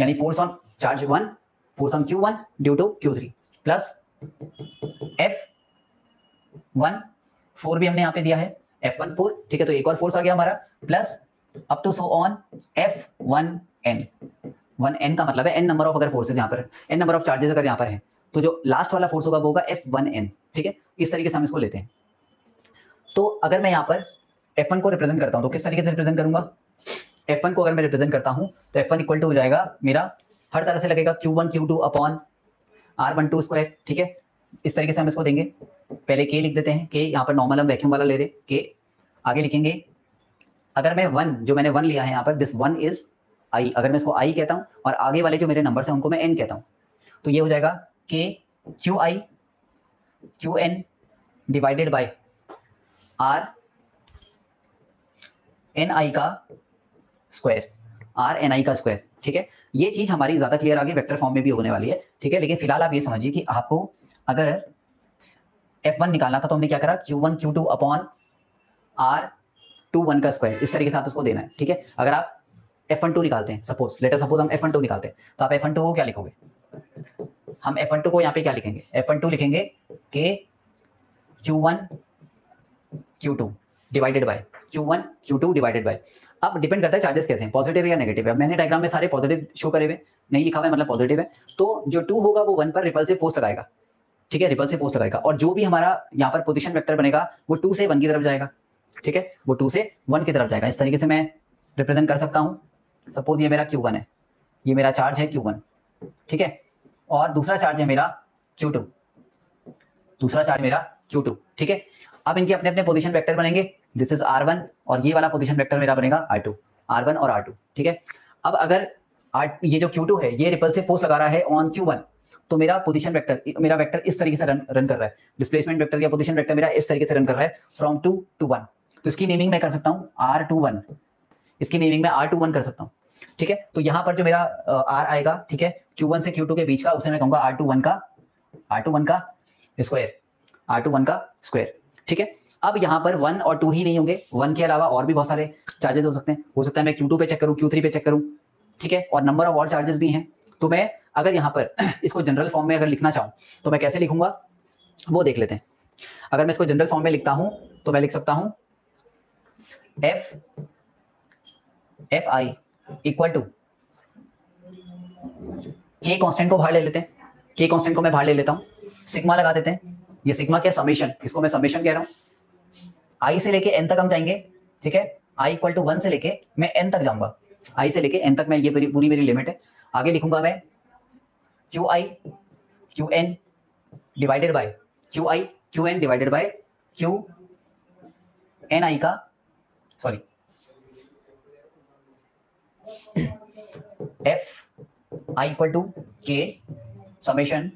यानी force on charge one force on Q one due to Q three plus F one four भी हमने यहाँ पे दिया है। एफ़ वन फोर ठीक है तो एक और फोर्स आ गया हमारा। Plus up to so on F one N one N का मतलब है एन नंबर ऑफ़ अगर फोर्सेज यहाँ पर एन नंबर ऑफ़ चार्जेस अगर यहाँ पर है तो जो लास्ट वाला फोर्स होगा वो होगा एफ़ वन एन ठीक है? इस तरीके से हम इसको लेते हैं। तो अगर मैं यहाँ पर एफ़ वन को रिप्रेजेंट करता हूँ तो किस तरीके से रिप्रेजेंट करूँगा? एफ़ वन को अगर मैं रिप्रेजेंट करता हूँ तो एफ़ वन इक्वल टू हो जाएगा मेरा हर तरह से लगेगा Q one Q two upon R one two square ठीक है? इस तरीके से हम इसको देंगे। पहले के लिख देते हैं। के यहाँ पर नॉर्मल हम वैक्यूम वाला ले रहे के आगे लिखेंगे। अगर मैं वन जो मैंने वन लिया है यहाँ पर दिस वन इज़ आई अगर मैं इसको आई कहता हूँ और आगे वाले जो मेरे नंबर है, उनको मैं एन कहता हूँ तो ये हो जाएगा K Q I Q N divided by R N I का स्क्वायर आर एन आई का स्क्वायर ठीक है? ये चीज़ हमारी ज़्यादा क्लियर आगे वेक्टर फॉर्म में भी होने वाली है, ठीक है? लेकिन फ़िलहाल आप ये समझिए कि आपको अगर एफ़ वन निकालना था तो हमने क्या करा? Q one Q two upon R two one का स्क्वायर इस तरीके से आप इसको देना है, ठीक है? अगर आप एफ़ वन टू निकालते हैं सपोज़ लेटर सपोज़ हम एफ़ वन टू निकालते हैं तो आप एफ़ वन टू को क्या लिखोगे? हम एफ़ वन टू को यहाँ पे क्या लिखेंगे? एफ़ वन टू लिखेंगे K Q one Q two divided by Q one Q two divided by अब डिपेंड करता है चार्जेस कैसे हैं? पॉजिटिव या नेगेटिव है? मैंने डायग्राम में सारे पॉजिटिव शो करे हुए, नहीं लिखा हुआ है मतलब पॉजिटिव है। तो जो टू होगा, वो वन पर रिपल्सिव फोर्स लगाएगा। ठीक है? रिपल्सिव फोर्स लगाएगा। और जो भी हमारा यहाँ पर पोजिशन वेक्टर बनेगा, वो टू से वन की तरफ़ जाएगा। ठीक है? वो टू से वन की तरफ़ जाएगा। इस तरीके से मैं रिप्रेजेंट कर सकता हूँ। सपोज़ ये मेरा क्यू है। ये मेरा चार्ज है क्यू ठीक है? और दूसरा चार्ज है मेरा क्यू दूसरा चार्ज मेरा क्यू ठीक है? अब इनके अपने अपने पोजिशन वेक्टर बनेंगे। दिस इज़ आर वन और ये वाला पोजिशन वेक्टर मेरा बनेगा आर टू आर वन और आर टू ठीक है? अब अगर आर ये जो क्यू टू है, ये रिपल्सिव फोर्स लगा रहा है ऑन क्यू वन तो मेरा पोजीशन वेक्टर मेरा वेक्टर इस तरीके से रन रन कर रहा है। डिस्प्लेसमेंट वेक्टर या पोजीशन वेक्टर मेरा इस तरीके से रन कर रहा है फ्रॉम टू टू वन तो इसकी नेमिंग मैं कर सकता हूँ आर टू वन इसकी नेमिंग में आर टू वन कर सकता हूँ, ठीक है? तो यहाँ पर जो मेरा आर आएगा, ठीक है? क्यू वन से क्यू टू के बीच का, उसे मैं कहूँगा आर टू वन का आर टू वन का स्क्वायर आर टू वन का स्क्वायर ठीक है? अब यहाँ पर वन और टू ही नहीं होंगे। वन के अलावा और भी बहुत सारे चार्जेस हो सकते हैं। हो सकता है मैं क्यू पे चेक करूँ क्यू पे चेक करूँ, ठीक है? और नंबर ऑफ़ और चार्जेस भी हैं। तो मैं अगर यहाँ पर इसको जनरल फॉर्म में अगर लिखना चाहूँ तो मैं कैसे लिखूँगा? वो देख लेते हैं। अगर मैं इसको जनरल फॉर्म में लिखता हूँ तो मैं लिख सकता हूँ F F I equal to K constant को बाहर ले लेते हैं। के कॉन्स्टेंट को मैं बाहर ले लेता हूँ। सिग्मा लगा देते हैं। ये सिग्मा क्या समेशन इसको मैं समेशन कह रहा हूँ। आई से लेके एन तक हम जाएँगे ठीक है? आई इक्वल टू वन से लेके मैं एन तक जाऊँगा। आई से लेके एन तक मैं ये पूरी, पूरी मेरी लिमिट है। आगे लिखूँगा मैं Q I Q N divided by Q I Q N divided by Q N I का sorry F I equal to K summation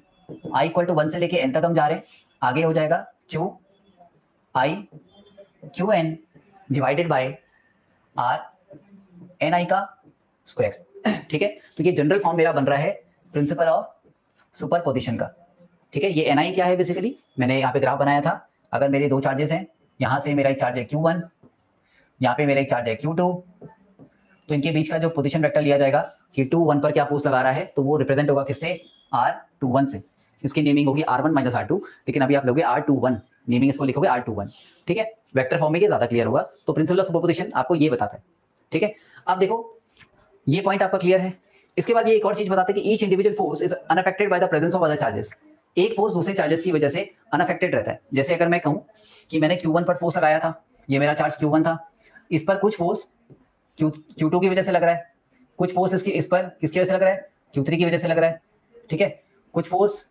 I equal to one से लेके एन तक हम जा रहे हैं। आगे हो जाएगा Q I Q N divided by R N I का स्क्वायर ठीक है? तो ये जनरल फॉर्म मेरा बन रहा है प्रिंसिपल ऑफ़ सुपर पोजिशन का। ठीक है? ये एन आई क्या है बेसिकली मैंने यहाँ पे ग्राफ बनाया था। अगर मेरे दो चार्जेस हैं, यहाँ से मेरा एक चार्ज है क्यू वन यहाँ पे मेरा एक चार्ज है क्यू टू तो इनके बीच का जो पोजिशन वेक्टर लिया जाएगा, कि टू वन पर क्या फोर्स लगा रहा है तो वो रिप्रेजेंट होगा किससे? आर टू वन से। इसकी नेमिंग होगी R one minus R two लेकिन अभी आप लोगे आर टू वन नेमिंग इसको लिखोगे आर टू वन ठीक है? वेक्टर फॉर्म में ये ज़्यादा क्लियर होगा तो प्रिंसिपल ऑफ़ सुपरपोजिशन आपको ये बताता है। ठीक है? अब देखो, ये पॉइंट आपका क्लियर है। इसके बाद ये एक और चीज़ बताते हैं कि each individual force is unaffected by the presence of other charges एक फोर्स दूसरे चार्जेस की वजह से अनअफेक्टेड रहता है। जैसे अगर मैं कहूँ कि मैंने Q1 पर फोर्स लगाया था, ये मेरा चार्ज Q1 था, इस पर कुछ फोर्स Q2 की वजह से लग रहा है। कुछ फोर्स इसकी, इस पर किसकी वजह से लग रहा है? क्यू की वजह से लग रहा है। ठीक है? कुछ फोर्स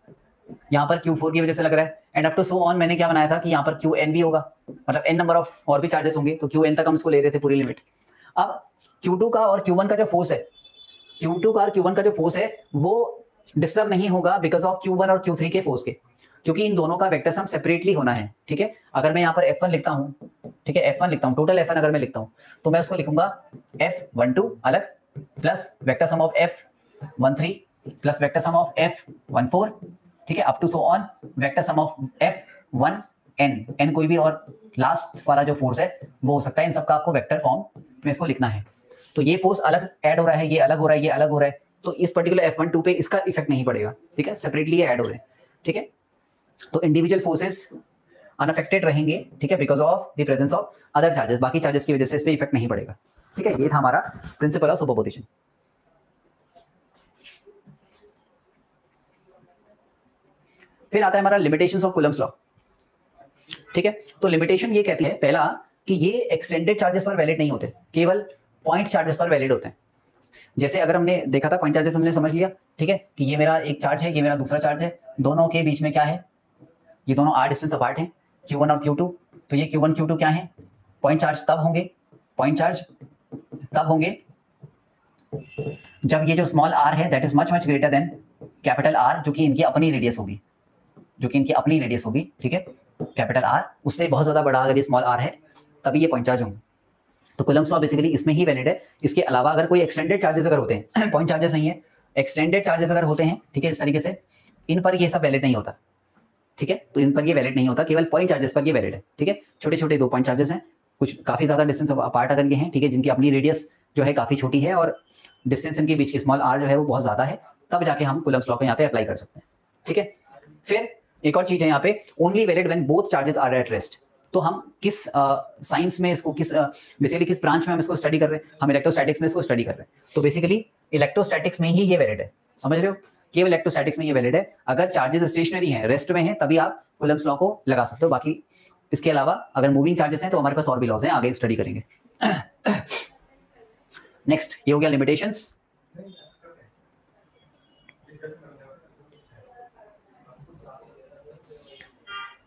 यहाँ पर क्यू फोर की वजह से लग रहा है। And up to so on मैंने क्या बनाया था कि यहाँ पर एन भी होगा। मतलब एन नंबर ऑफ़ और भी चार्जेस होंगे तो एन तक हम इसको ले रहे थे पूरी लिमिट अब क्यू टू का और क्यू वन का जो फोर्स है क्यू टू का और क्यू वन का जो फोर्स है, वो डिस्टर्ब नहीं होगा बिकॉज़ ऑफ़ क्यू वन और क्यू थ्री के फोर्स के। क्योंकि इन दोनों का वेक्टर सम सेपरेटली होना है, ठीक है? अगर मैं यहाँ पर एफ़ वन लिखता हूँ, ठीक है? एफ़ वन लिखता हूँ टोटल एफ़ वन अगर मैं लिखता हूँ तो मैं उसको लिखूँगा एफ़ वन टू अलग plus vector sum of F one three plus vector sum of F one four ठीक है up to so on vector sum of F one N N कोई भी और लास्ट वाला जो फोर्स है, वो हो सकता है, इन सबका आपको वेक्टर फॉर्म में इसको लिखना है। तो ये फोर्स अलग ऐड हो रहा है, ये अलग हो रहा है, ये अलग हो रहा है तो इस पर्टिकुलर एफ़ वन टू पे इसका इफ़ेक्ट नहीं पड़ेगा, ठीक है? सेपरेटली ऐड हो रहे हैं, ठीक है? तो इंडिविजुअल फोर्सेस अनअफेक्टेड रहेंगे, ठीक है? Because of the presence of other charges बाकी चार्जेस की वजह से इस पर इफ़ेक्ट नहीं पड़ेगा, ठीक है? ये था हमारा प्रिंसिपल ऑफ़ सुपरपोजिशन फिर आता है हमारा लिमिटेशंस ऑफ़ कुलम्स लॉ ठीक है? तो लिमिटेशन ये कहती है, पहला, कि ये एक्सटेंडेड चार्जेस पर वैलिड नहीं होते। केवल पॉइंट चार्जेस पर वैलिड होते हैं। जैसे अगर हमने देखा था पॉइंट चार्जेस हमने समझ लिया, ठीक है? कि ये मेरा एक चार्ज है, ये मेरा दूसरा चार्ज है। दोनों के बीच में क्या है? ये दोनों आर डिस्टेंस अपार्ट हैं। क्यू और क्यू तो ये क्यू वन क्या है? पॉइंट चार्ज तब होंगे। पॉइंट चार्ज तब होंगे जब ये जो स्मॉल आर है that is much much greater than capital R जो कि इनकी अपनी रेडियस होगी। जो कि इनकी अपनी रेडियस होगी, ठीक है? कैपिटल आर उससे बहुत ज़्यादा बड़ा अगर ये स्मॉल आर है, तभी ये पॉइंट चार्ज होंगे। तो कुलम्स लॉ बेसिकली इसमें ही वैलिड है। इसके अलावा अगर कोई एक्सटेंडेड चार्जेस अगर होते हैं पॉइंट चार्जेस नहीं है एक्सटेंडेड चार्जेस अगर होते हैं, ठीक है, इस तरीके से, इन पर ये सब वैलिड नहीं होता, ठीक है? तो इन पर ये वैलिड नहीं होता, केवल पॉइंट चार्जेस पर ये वैलिड है, ठीक है? छोटे छोटे दो पॉइंट चार्जेस हैं, कुछ काफ़ी ज़्यादा डिस्टेंस अपार्ट अगर ये हैं, ठीक है? जिनकी अपनी रेडियस जो है काफ़ी छोटी है और डिस्टेंस इनके बीच की स्मॉल आर जो है वो बहुत ज़्यादा है, तब जाके हम कुलम्स लॉ को यहाँ पे अप्लाई कर सकते हैं, ठीक है? फिर एक और चीज़ है यहाँ पे only valid when both charges are at rest तो हम किस साइंस uh, में इसको किस बेसिकली uh, किस ब्रांच में हम इसको स्टडी कर रहे हैं? हम इलेक्ट्रोस्टैटिक्स में इसको स्टडी कर रहे हैं। तो बेसिकली इलेक्ट्रोस्टैटिक्स में ही ये वैलिड है। समझ रहे हो? केवल इलेक्ट्रोस्टैटिक्स में ये वैलिड है। अगर चार्जेस स्टेशनरी हैं रेस्ट में हैं तभी आप कुलम्स लॉ को लगा सकते हो। बाकी इसके अलावा अगर मूविंग चार्जेस हैं तो हमारे पास और भी लॉज हैं आगे स्टडी करेंगे। नेक्स्ट ये हो गया लिमिटेशंस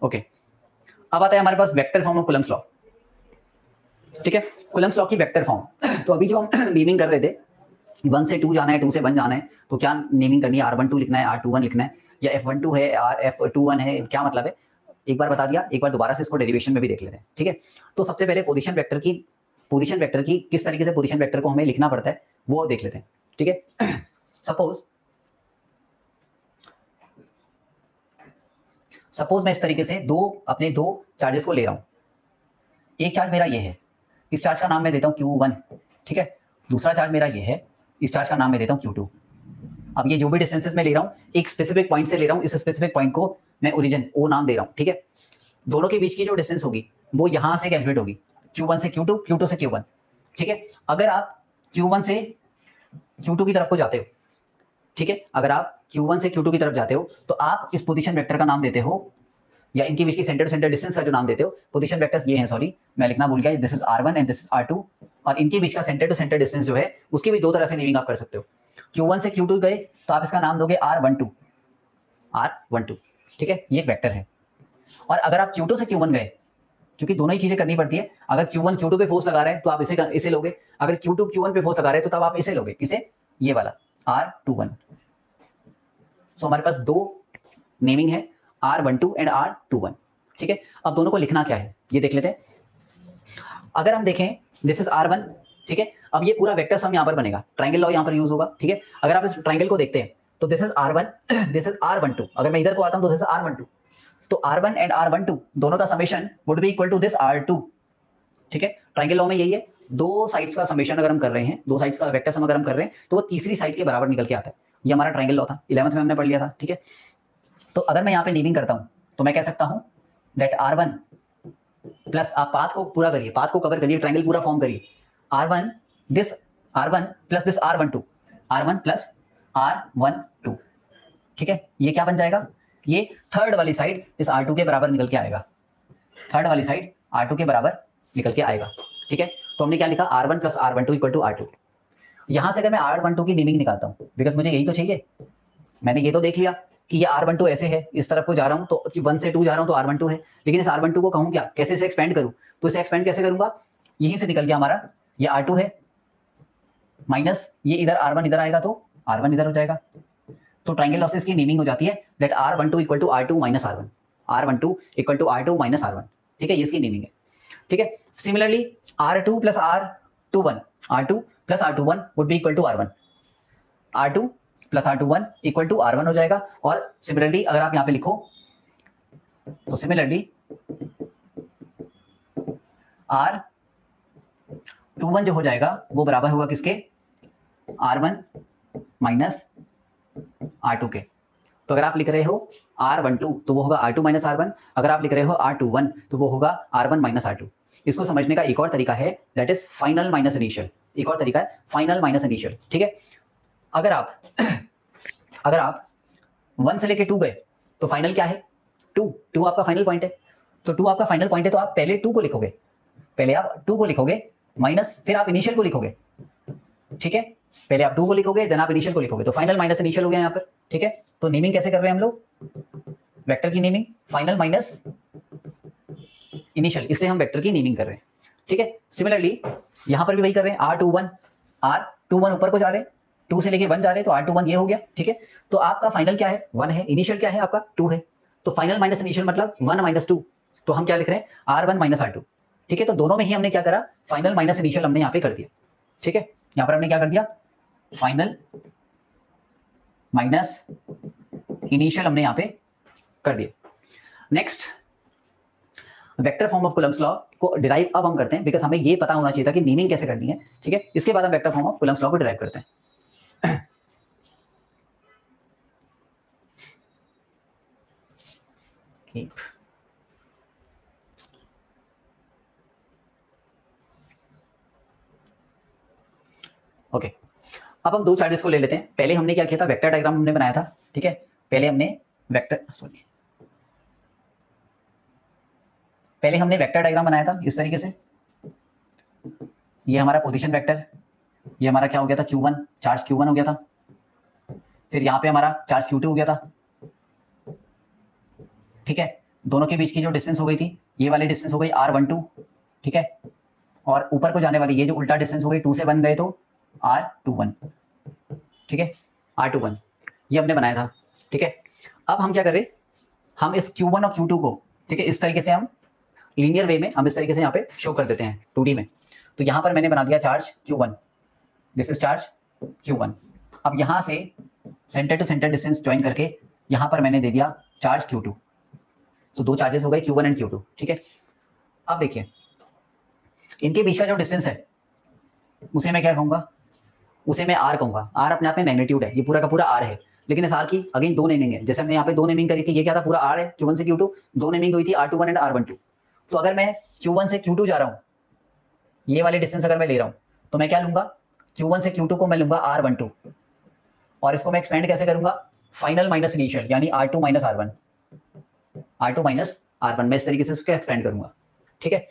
ओके अब आता है हमारे पास vector form of Coulomb's law ठीक है? कुलम्स लॉ की वेक्टर फॉर्म तो अभी जो हम नेमिंग कर रहे थे वन से टू जाना है टू से वन जाना है तो क्या नेमिंग करनी है? आर वन टू लिखना है आर टू वन लिखना है, या एफ़ वन टू है आर एफ़ टू वन है, क्या मतलब है? एक बार बता दिया, एक बार दोबारा से इसको डेरिवेशन में भी देख लेते हैं, ठीक है? तो सबसे पहले पोजिशन वेक्टर की पोजिशन वेक्टर की किस तरीके से पोजिशन वैक्टर को हमें लिखना पड़ता है, वो देख लेते हैं, ठीक है? सपोज़ सपोज़ मैं इस तरीके से दो, अपने दो चार्जेस को ले रहा हूँ। एक चार्ज मेरा ये है। इस चार्ज का नाम मैं देता हूँ क्यू वन ठीक है? दूसरा चार्ज मेरा ये है। इस चार्ज का नाम मैं देता हूँ क्यू टू अब ये जो भी डिस्टेंसेस में ले रहा हूँ, एक स्पेसिफिक पॉइंट से ले रहा हूँ, इस स्पेसिफिक पॉइंट को मैं ओरिजिन ओ नाम दे रहा हूँ, ठीक है? दोनों के बीच की जो डिस्टेंस होगी, वो यहाँ से कैलकुलेट होगी। क्यू वन से क्यू टू क्यू टू से क्यू वन ठीक है? अगर आप क्यू वन से क्यू टू की तरफ़ को जाते हो, ठीक है? अगर आप Q1 से Q2 की तरफ़ जाते हो तो आप इस पोजीशन वेक्टर का नाम देते हो, या इनके बीच की सेंटर सेंटर डिस्टेंस का जो नाम देते हो पोजीशन वेक्टर्स ये हैं सॉरी मैं लिखना भूल गया this is R1 and this is R2 और इनके बीच का सेंटर टू सेंटर डिस्टेंस जो है, उसकी भी दो तरह से नेमिंग आप कर सकते हो। Q1 से Q2 गए तो आप इसका नाम दोगे R12 R12 ठीक है? ये वेक्टर है। और अगर आप Q2 से Q1 गए, क्योंकि दोनों ही चीज़ें करनी पड़ती है, अगर Q1 Q2 पे फोर्स लगा रहे हैं तो आप इसे इसे लोगे। अगर Q2 Q1 पे फोर्स लगा रहे हैं तो तब आप इसे लोगे, इसे ये वाला R21 सो हमारे पास दो नेमिंग है R one two and R two one ठीक है? अब दोनों को लिखना क्या है? ये देख लेते हैं। अगर हम देखें दिस इज़ आर वन ठीक है? अब ये पूरा वेक्टर सम यहाँ पर बनेगा। ट्राइंगल लॉ यहाँ पर यूज़ होगा, ठीक है? अगर आप इस ट्राइंगल को देखते हैं तो this is R one this is R one two अगर मैं इधर को आता हूँ तो this is R one two तो R one and R one two दोनों का summation would be equal to this R two ठीक है? ट्राइंगल लॉ में यही है। दो साइड्स का समेशन अगर हम कर रहे हैं, दो साइड्स का वेक्टर सम अगर हम कर रहे हैं तो वो तीसरी साइड के बराबर निकल के आता है। ये हमारा ट्राइंगल लॉ था। इलेवंथ में हमने पढ़ लिया था, ठीक है? तो अगर मैं यहाँ पे नीविंग करता हूँ तो मैं कह सकता हूँ दैट आर वन प्लस आप पाथ को पूरा करिए पाथ को कवर करिए ट्राइंगल पूरा फॉर्म करिए। R one this R one plus this R one two R one plus R one two ठीक है? ये क्या बन जाएगा? ये थर्ड वाली साइड इस आर टू के बराबर निकल के आएगा। थर्ड वाली साइड आर टू के बराबर निकल के आएगा, ठीक है? तो हमने क्या लिखा? R one plus R one two equal to R two यहाँ से अगर मैं आर वन टू की नेमिंग निकालता हूँ बिकॉज़ मुझे यही तो चाहिए। मैंने ये तो देख लिया कि ये आर वन टू ऐसे है, इस तरफ़ को जा रहा हूँ तो वन से टू जा रहा हूँ तो आर वन टू है, लेकिन इस आर वन टू को कहूँ क्या? कैसे इसे एक्सपेंड करूँ? तो इसे एक्सपेंड कैसे करूँगा? यहीं से निकल गया हमारा, ये आर टू है माइनस ये इधर आर वन इधर आएगा तो आर वन इधर हो जाएगा। तो ट्राइंगल लॉसेस की नेमिंग हो जाती है that R one two equal to R two minus R one R one two equal to R two minus R one ठीक है, ये इसकी नेमिंग है। ठीक है similarly R two plus R two one R two plus R two one would be equal to R one. R two plus R two one equal to R one हो जाएगा। और सिमिलरली अगर आप यहाँ पे लिखो तो सिमिलरली आर टू वन जो हो जाएगा, वो बराबर होगा किसके? R one minus R two के। तो अगर आप लिख रहे हो आर वन टू तो वो होगा R two minus R one. अगर आप लिख रहे हो आर टू वन तो वो होगा R one minus R two. इसको समझने का एक और तरीका है that is final minus initial एक और तरीका है फाइनल माइनस इनिशियल ठीक है? अगर आप अगर आप वन से लेके टू गए तो फाइनल क्या है? टू टू आपका फाइनल पॉइंट है। तो टू आपका फाइनल पॉइंट है तो आप पहले टू को लिखोगे। पहले आप टू को लिखोगे माइनस फिर आप इनिशियल को लिखोगे। ठीक है? पहले आप टू को लिखोगे देन आप इनिशियल को लिखोगे। तो फाइनल माइनस इनिशियल हो गया यहाँ पर, ठीक है? तो नेमिंग कैसे कर रहे हैं हम लोग? वेक्टर की नेमिंग फाइनल माइनस इनिशियल इससे हम वेक्टर की नेमिंग कर रहे हैं। ठीक है? सिमिलरली यहाँ पर भी वही कर रहे हैं। R two one R two one ऊपर को जा रहे हैं। टू से लेके वन जा रहे हैं तो आर टू वन ये हो गया, ठीक है? तो आपका फाइनल क्या है? वन है। इनिशियल क्या है आपका? टू है। तो फाइनल माइनस इनिशियल मतलब वन माइनस टू तो हम क्या लिख रहे हैं? R one minus R two ठीक है? तो दोनों में ही हमने क्या करा? फाइनल माइनस इनिशियल हमने यहाँ पे कर दिया। ठीक है? यहाँ पर हमने क्या कर दिया? फाइनल माइनस इनिशियल हमने यहाँ पे कर दिया। Next vector form of Coulomb's law को डिराइव अब हम करते हैं बिकॉज़ हमें ये पता होना चाहिए था कि मीनिंग कैसे करनी है, ठीक है? इसके बाद हम vector form of Coulomb's law को डिराइव करते हैं। Okay okay. अब हम दो चार्जेस को ले लेते हैं। पहले हमने क्या किया था? वेक्टर डायग्राम हमने बनाया था, ठीक है? पहले हमने वेक्टर सॉरी पहले हमने वेक्टर डायग्राम बनाया था, इस तरीके से। ये हमारा पोजीशन वेक्टर ये हमारा क्या हो गया था? Q1 चार्ज Q1 हो गया था। फिर यहाँ पे हमारा चार्ज Q2 हो गया था। ठीक है? दोनों के बीच की जो डिस्टेंस हो गई थी, ये वाली डिस्टेंस हो गई आर वन टू ठीक है? और ऊपर को जाने वाली, ये जो उल्टा डिस्टेंस हो गई टू से वन गए तो आर टू वन ठीक है? आर टू वन ये हमने बनाया था, ठीक है? अब हम क्या करें? हम इस क्यू वन और क्यू टू को, ठीक है, इस तरीके से हम लीनियर वे में हम इस तरीके से यहाँ पे शो कर देते हैं टू में। तो यहाँ पर मैंने बना दिया charge Q this is charge Q अब यहाँ से centre to centre distance join करके यहाँ पर मैंने दे दिया चार्ज क्यू टू तो दो चार्जेस हो गए Q one and Q two ठीक है? अब देखिए, इनके बीच का जो डिस्टेंस है, उसे मैं क्या कहूँगा? उसे मैं आर कहूँगा। आर अपने आप में मैग्नीट्यूड है, ये पूरा का पूरा आर है। लेकिन इस आर की अगेन दो नेमिंग है। जैसे हमने यहाँ पे दो नेमिंग करी थी, ये क्या था? पूरा आर है क्यू वन से क्यू टू दो नेमिंग हुई थी R two one and R one two तो अगर मैं क्यू वन से क्यू टू जा रहा हूँ, ये वाले डिस्टेंस अगर मैं ले रहा हूँ तो मैं क्या लूँगा? क्यू वन से क्यू टू को मैं लूँगा आर वन टू और इसको मैं एक्सपेंड कैसे करूँगा? फाइनल माइनस इनिशियल यानी R two minus R one R two minus R one मैं इस तरीके से उसको एक्सपेंड करूँगा। ठीक है?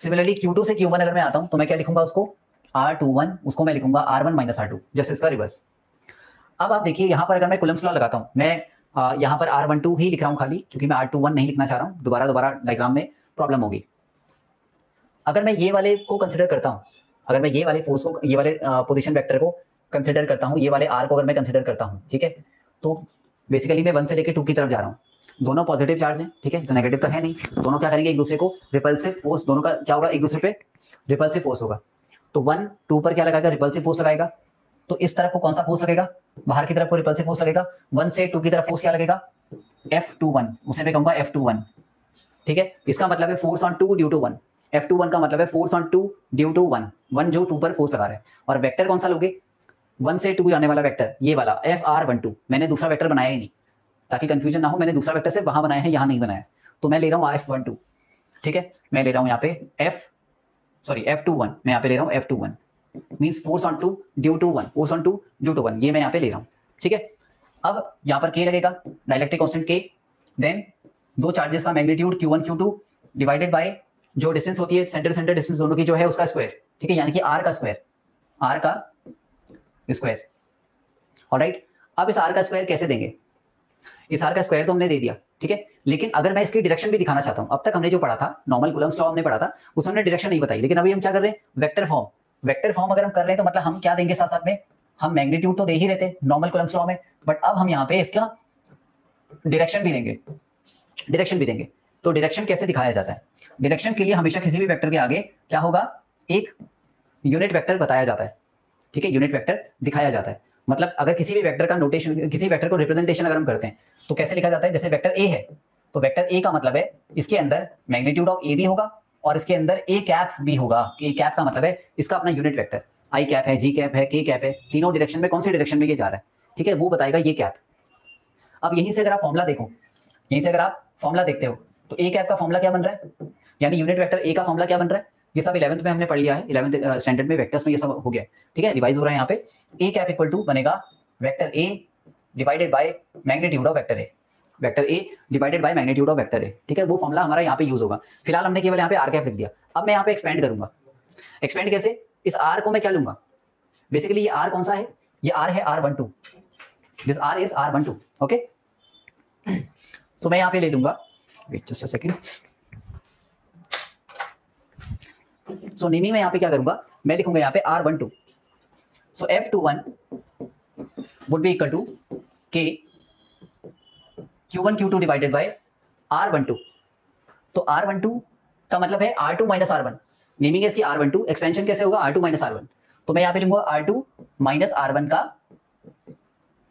सिमिलरली क्यू से क्यू अगर मैं आता हूँ तो मैं क्या लिखूँगा उसको? आर उसको मैं लिखूँगा आर वन माइनस आर इसका रिवर्स अब आप देखिए, यहाँ पर अगर मैं कुलम्स लॉ लगाता हूँ, मैं यहाँ पर आर वन टू ही लिख रहा हूँ खाली, क्योंकि मैं आर टू वन नहीं लिखना चाह रहा हूँ। दोबारा दोबारा डायग्राम में प्रॉब्लम होगी। अगर मैं ये वाले को कंसिडर करता हूँ, अगर मैं ये वाले फोर्स को, ये वाले पोजिशन वैक्टर को कंसिडर करता हूँ, ये वाले आर को अगर मैं कंसिडर करता हूँ, ठीक है? तो बेसिकली मैं वन से लेकर टू की तरफ़ जा रहा हूँ। दोनों पॉजिटिव चार्ज हैं, ठीक है? तो नेगेटिव तो है नहीं। दोनों क्या करेंगे? एक दूसरे को रिपल्सिव फोर्स दोनों का क्या होगा? एक दूसरे पे रिपल्सिव फोर्स होगा। तो वन टू पर क्या लगाएगा? रिपल्सिव फोर्स लगाएगा। तो इस तरफ़ को कौन सा फोर्स लगेगा? बाहर की तरफ़ को रिपल्सिव फोर्स लगेगा। वन से टू की तरफ़ फोर्स क्या लगेगा? एफ़ टू वन उसे मैं कहूँगा एफ़ टू वन ठीक है? इसका मतलब है force on two due to one F two one का मतलब है force on two due to one one जो टू पर फोर्स लगा रहे हैं। और वेक्टर कौन सा लोगे? वन से टू जाने वाला वेक्टर ये वाला एफ़ आर वन टू मैंने दूसरा वेक्टर बनाया ही नहीं। ताकि कंफ्यूजन ना हो, मैंने दूसरा वेक्टर से वहाँ बनाया है, यहाँ नहीं बनाया तो मैं ले रहा हूँ एफ़ वन टू ठीक है? मैं ले रहा हूँ यहाँ पे F sorry F two one मैं यहाँ पे ले रहा हूँ F two one means force on two due to one force on two due to one ये मैं यहाँ पे ले रहा हूँ। ठीक है? अब यहाँ पर के लगेगा। डायलेक्ट्रिक कॉन्स्टेंट के देन दो चार्जेस का magnitude Q one Q two divided by जो डिस्टेंस होती है सेंटर सेंटर डिस्टेंस दोनों की जो है उसका स्क्वायर ठीक है? यानी कि आर का स्क्वायर आर का स्क्वायर राइट अब इस आर का स्क्वायर कैसे देंगे? इस आर का स्क्वायर तो हमने दे दिया, ठीक है? लेकिन अगर मैं इसकी डायरेक्शन भी दिखाना चाहता हूँ, अब तक हमने जो पढ़ा था नॉर्मल कुलम्स लॉ हमने पढ़ा था, उसमें हमने डायरेक्शन नहीं बताई, लेकिन अभी हम क्या कर रहे हैं? वेक्टर फॉर्म वेक्टर फॉर्म अगर हम कर रहे हैं तो मतलब हम क्या देंगे साथ साथ में? हम मैग्नीट्यूड तो दे ही रहते नॉर्मल कुलम्स लॉ में बट अब हम यहाँ पे इसका डायरेक्शन भी देंगे। डायरेक्शन भी देंगे। तो डायरेक्शन कैसे दिखाया जाता है? डायरेक्शन के लिए हमेशा किसी भी वेक्टर के आगे क्या होगा? एक यूनिट वेक्टर बताया जाता है। ठीक है? यूनिट वेक्टर दिखाया जाता है। मतलब अगर किसी भी वेक्टर का नोटेशन किसी वेक्टर को रिप्रेजेंटेशन अगर हम करते हैं तो कैसे लिखा जाता है? जैसे वेक्टर ए है तो वेक्टर ए का मतलब है इसके अंदर मैग्नीट्यूड ऑफ़ ए भी होगा और इसके अंदर ए कैप भी होगा। ए कैप का मतलब है इसका अपना यूनिट वेक्टर आई कैप है जी कैप है के कैप है, तीनों डायरेक्शन में कौन सी डायरेक्शन में ये जा रहा है? ठीक है? वो बताएगा ये कैप अब यहीं से अगर आप फॉर्मुला देखो, यहीं से अगर आप फॉर्मुला देखते हो तो ए कैप का फॉर्मुला क्या बन रहा है? यानी यूनिट वेक्टर ए का फॉर्मुला क्या बन रहा है? ये सब इलेवंथ में हमने पढ़ लिया है इलेवंथ स्टैंडर्ड में वेक्टर्स में ये सब हो गया ठीक है? रिवाइज हो रहा है यहाँ पे। ए कैप इक्वल टू बनेगा vector A divided by magnitude of vector A vector A divided by magnitude of vector A ठीक है? वो फॉर्मुला हमारा यहाँ पे यूज़ होगा। फ़िलहाल हमने केवल यहाँ पे आर कैप लिख दिया। अब मैं यहाँ पे एक्सपेंड करूँगा। एक्सपेंड कैसे? इस आर को मैं क्या लूँगा? बेसिकली ये आर कौन सा है? ये आर है R one two this R is R one two okay so मैं यहाँ पे ले लूँगा। Wait just a second so naming में यहाँ पे क्या करूँगा? मैं लिखूँगा यहाँ पे R one two so F two one would be equal to K Q one Q two divided by R one two तो आर वन टू का मतलब है R two minus R one naming है इसकी आर वन टू एक्सपेंशन कैसे होगा? R two minus R one तो मैं यहाँ पे लिखूँगा R two minus R one का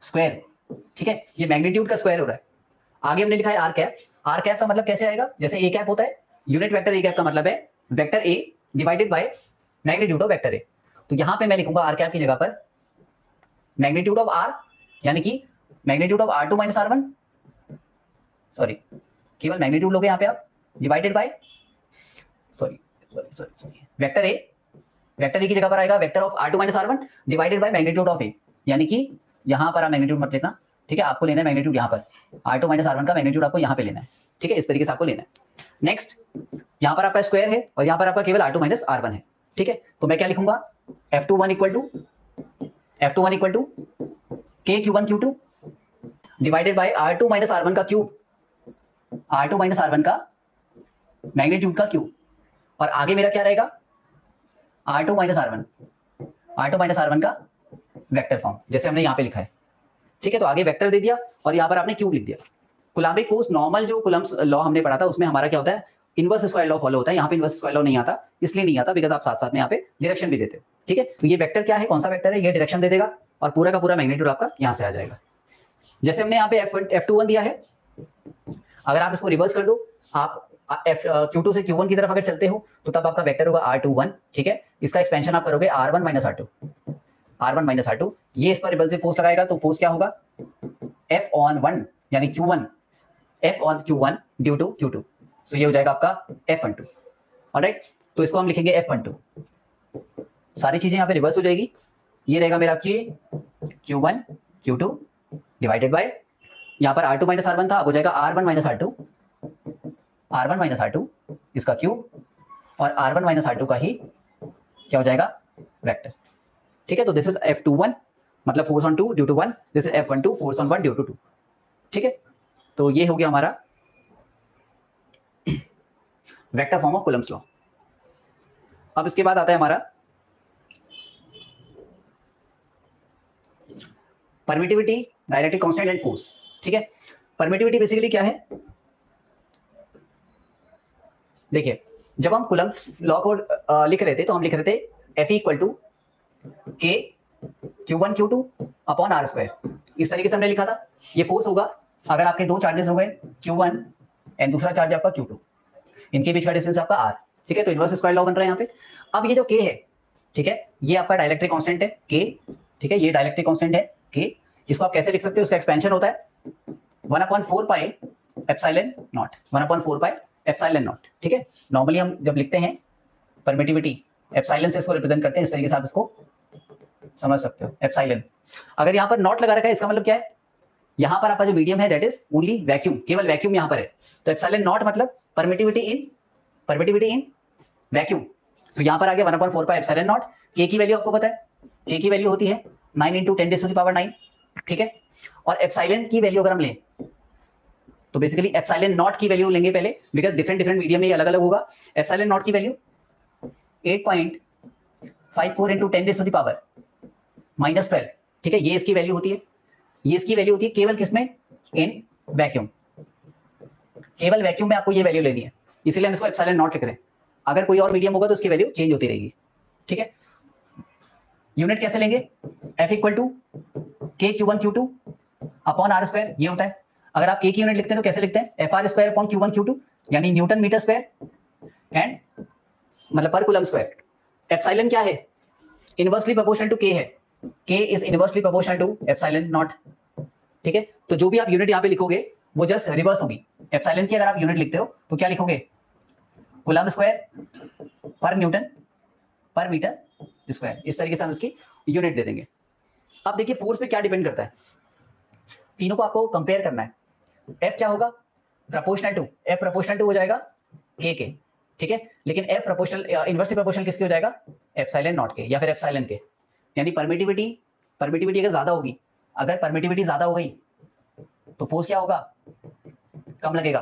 स्क्वायर ठीक है? ये मैग्नीट्यूड का स्क्वायर हो रहा है। आगे हमने लिखा है आर कैप आर कैप का मतलब कैसे आएगा? जैसे ए कैप होता है यूनिट वेक्टर ए कैप का मतलब है vector A divided by magnitude of vector A तो यहाँ पे मैं लिखूँगा आर कैप की जगह पर मैग्नीट्यूड ऑफ़ आर यानी कि magnitude of R two minus R one sorry केवल मैग्नीट्यूड लोगे यहाँ पे आप divided by sorry sorry vector A vector A की जगह पर आएगा vector of R two minus R one divided by magnitude of A यानी कि यहाँ पर आप मैग्नीट्यूड मत लिखना ठीक है? आपको लेना है मैग्नीट्यूड यहाँ पर। R two minus R one का मैग्नीट्यूड आपको यहाँ पे लेना है। ठीक है? इस तरीके से आपको लेना है। नेक्स्ट यहाँ पर आपका स्क्वायर है और यहाँ पर आपका केवल R two minus R one है। ठीक है? तो मैं क्या लिखूँगा? F two one equal to F two one equal to K Q one Q two divided by R two minus R one का cube R two minus R one का मैग्नीट्यूड का क्यूब और आगे मेरा क्या रहेगा? R two minus R one R two minus R one का वेक्टर फॉर्म जैसे हमने यहाँ पे लिखा है। ठीक है तो आगे वेक्टर दे दिया और यहाँ पर आपने क्यूब लिख दिया। कुलाम्बिक फोर्स नॉर्मल जो कुलम्स लॉ हमने पढ़ा था, उसमें हमारा क्या होता है? इनवर्स स्क्वायर लॉ फॉलो होता है। यहाँ पे इनवर्स स्क्वायर लॉ नहीं आता, इसलिए नहीं आता बिकॉज़ आप साथ साथ में यहाँ पे डायरेक्शन भी देते हो। ठीक है तो ये वेक्टर क्या है? कौन सा वेक्टर है? ये डायरेक्शन दे देगा और पूरा का पूरा मैग्नीट्यूड आपका यहाँ से आ जाएगा। जैसे हमने यहाँ पे एफ़ वन दिया है। अगर आप इसको रिवर्स कर दो, आप एफ़ क्यू टू से क्यू वन की तरफ़ अगर चलते हो तो तब आपका वेक्टर होगा आर टू वन ठीक है? इसका एक्सपेंशन आप करोगे R one minus R two R one minus R two ये इस पर रिबल फोर्स लगाएगा तो फोर्स क्या होगा? एफ़ ऑन वन यानी Q one F on Q one due to Q two so ये हो जाएगा आपका एफ़ वन टू राइट तो इसको हम लिखेंगे एफ़ वन टू सारी चीज़ें यहाँ पे रिवर्स हो जाएगी. ये रहेगा मेरा K Q one Q two divided by यहाँ पर R two minus R one था, अब हो जाएगा R one minus R two R one minus R two इसका क्यूब और R one minus R two का ही क्या हो जाएगा? वेक्टर ठीक है? तो this is F two one मतलब force on two due to one this is F one two force on one due to two ठीक है? तो ये हो गया हमारा vector form of Coulomb's law अब इसके बाद आता है हमारा permittivity directive constant and force ठीक है? परमिटिविटी बेसिकली क्या है? देखिए, जब हम कुलम्स लॉ को लिख रहे थे तो हम लिख रहे थे F equal to K Q one Q two upon R square इस तरीके से हमने लिखा था। ये फोर्स होगा, अगर आपके दो चार्जेस हो गए क्यू वन एंड दूसरा चार्ज आपका क्यू टू इनके बीच का डिस्टेंस आपका आर ठीक है तो इनवर्स स्क्वायर लॉ बन रहा है यहाँ पे। अब ये जो के है, ठीक है, ये आपका डायलेक्ट्रिक कांस्टेंट है के ठीक है, ये डायलेक्ट्रिक कांस्टेंट है के इसको आप कैसे लिख सकते हो? उसका एक्सपेंशन होता है one upon four pi epsilon naught one upon four pi epsilon naught ठीक है नॉर्मली हम जब लिखते हैं परमिटिविटी एप्साइलन से इसको रिप्रेजेंट करते हैं, इस तरीके से आप इसको समझ सकते हो एप्साइलन अगर यहाँ पर नॉट लगा रखा है, इसका मतलब क्या है? यहाँ पर आपका जो मीडियम है दैट इज़ ओनली वैक्यूम केवल वैक्यूम यहाँ पर है। तो एप्साइलन नॉट मतलब permittivity in permittivity in vacuum so यहाँ पर आ गया one upon four pi naught K की वैल्यू आपको पता है? के की वैल्यू होती है nine into ten to the power nine ठीक है? और एप्साइलन की वैल्यू अगर हम लें तो बेसिकली एप्साइलन नॉट की वैल्यू लेंगे पहले बिकॉज़ डिफरेंट डिफरेंट मीडियम में अलग अलग होगा। एप्साइलन नॉट की value eight point five four into ten to the power minus twelve. ठीक है, ये इसकी वैल्यू होती है। ये इसकी वैल्यू होती है केवल किसमें? इन वैक्यूम केवल वैक्यूम में आपको ये वैल्यू लेनी है। इसीलिए हम इसको एप्साइलन नॉट लिख रहे हैं। अगर कोई और मीडियम होगा तो उसकी वैल्यू चेंज होती रहेगी। ठीक है? यूनिट कैसे लेंगे? F equal to K Q one Q two upon R square ये होता है। अगर आप के की यूनिट लिखते हैं तो कैसे लिखते हैं? F R square upon Q one Q two यानी न्यूटन मीटर स्क्वायर एंड मतलब पर कुलम स्क्वायर एप्साइलन क्या है? इनवर्सली प्रोपोर्शनल टू के है। K is inversely proportional to epsilon naught ठीक है? तो जो भी आप यूनिट यहाँ पे लिखोगे, वो जस्ट रिवर्स होगी। एप्साइलन की अगर आप यूनिट लिखते हो तो क्या लिखोगे? कुलम स्क्वायर पर न्यूटन पर मीटर स्क्वायर इस तरीके से हम इसकी यूनिट दे देंगे। अब देखिए फोर्स पे क्या डिपेंड करता है? तीनों को आपको कंपेयर करना है। एफ़ क्या होगा? Proportional to F proportional to हो जाएगा के के। ठीक है? लेकिन एफ़ प्रपोर्शनल इन्वर्सली प्रपोर्शनल किसके हो जाएगा? एप्साइलन नॉट के, या फिर एप्साइलन के। यानी परमिटिविटी परमिटिविटी अगर ज़्यादा होगी, अगर परमिटिविटी ज़्यादा हो गई तो फोर्स क्या होगा? कम लगेगा।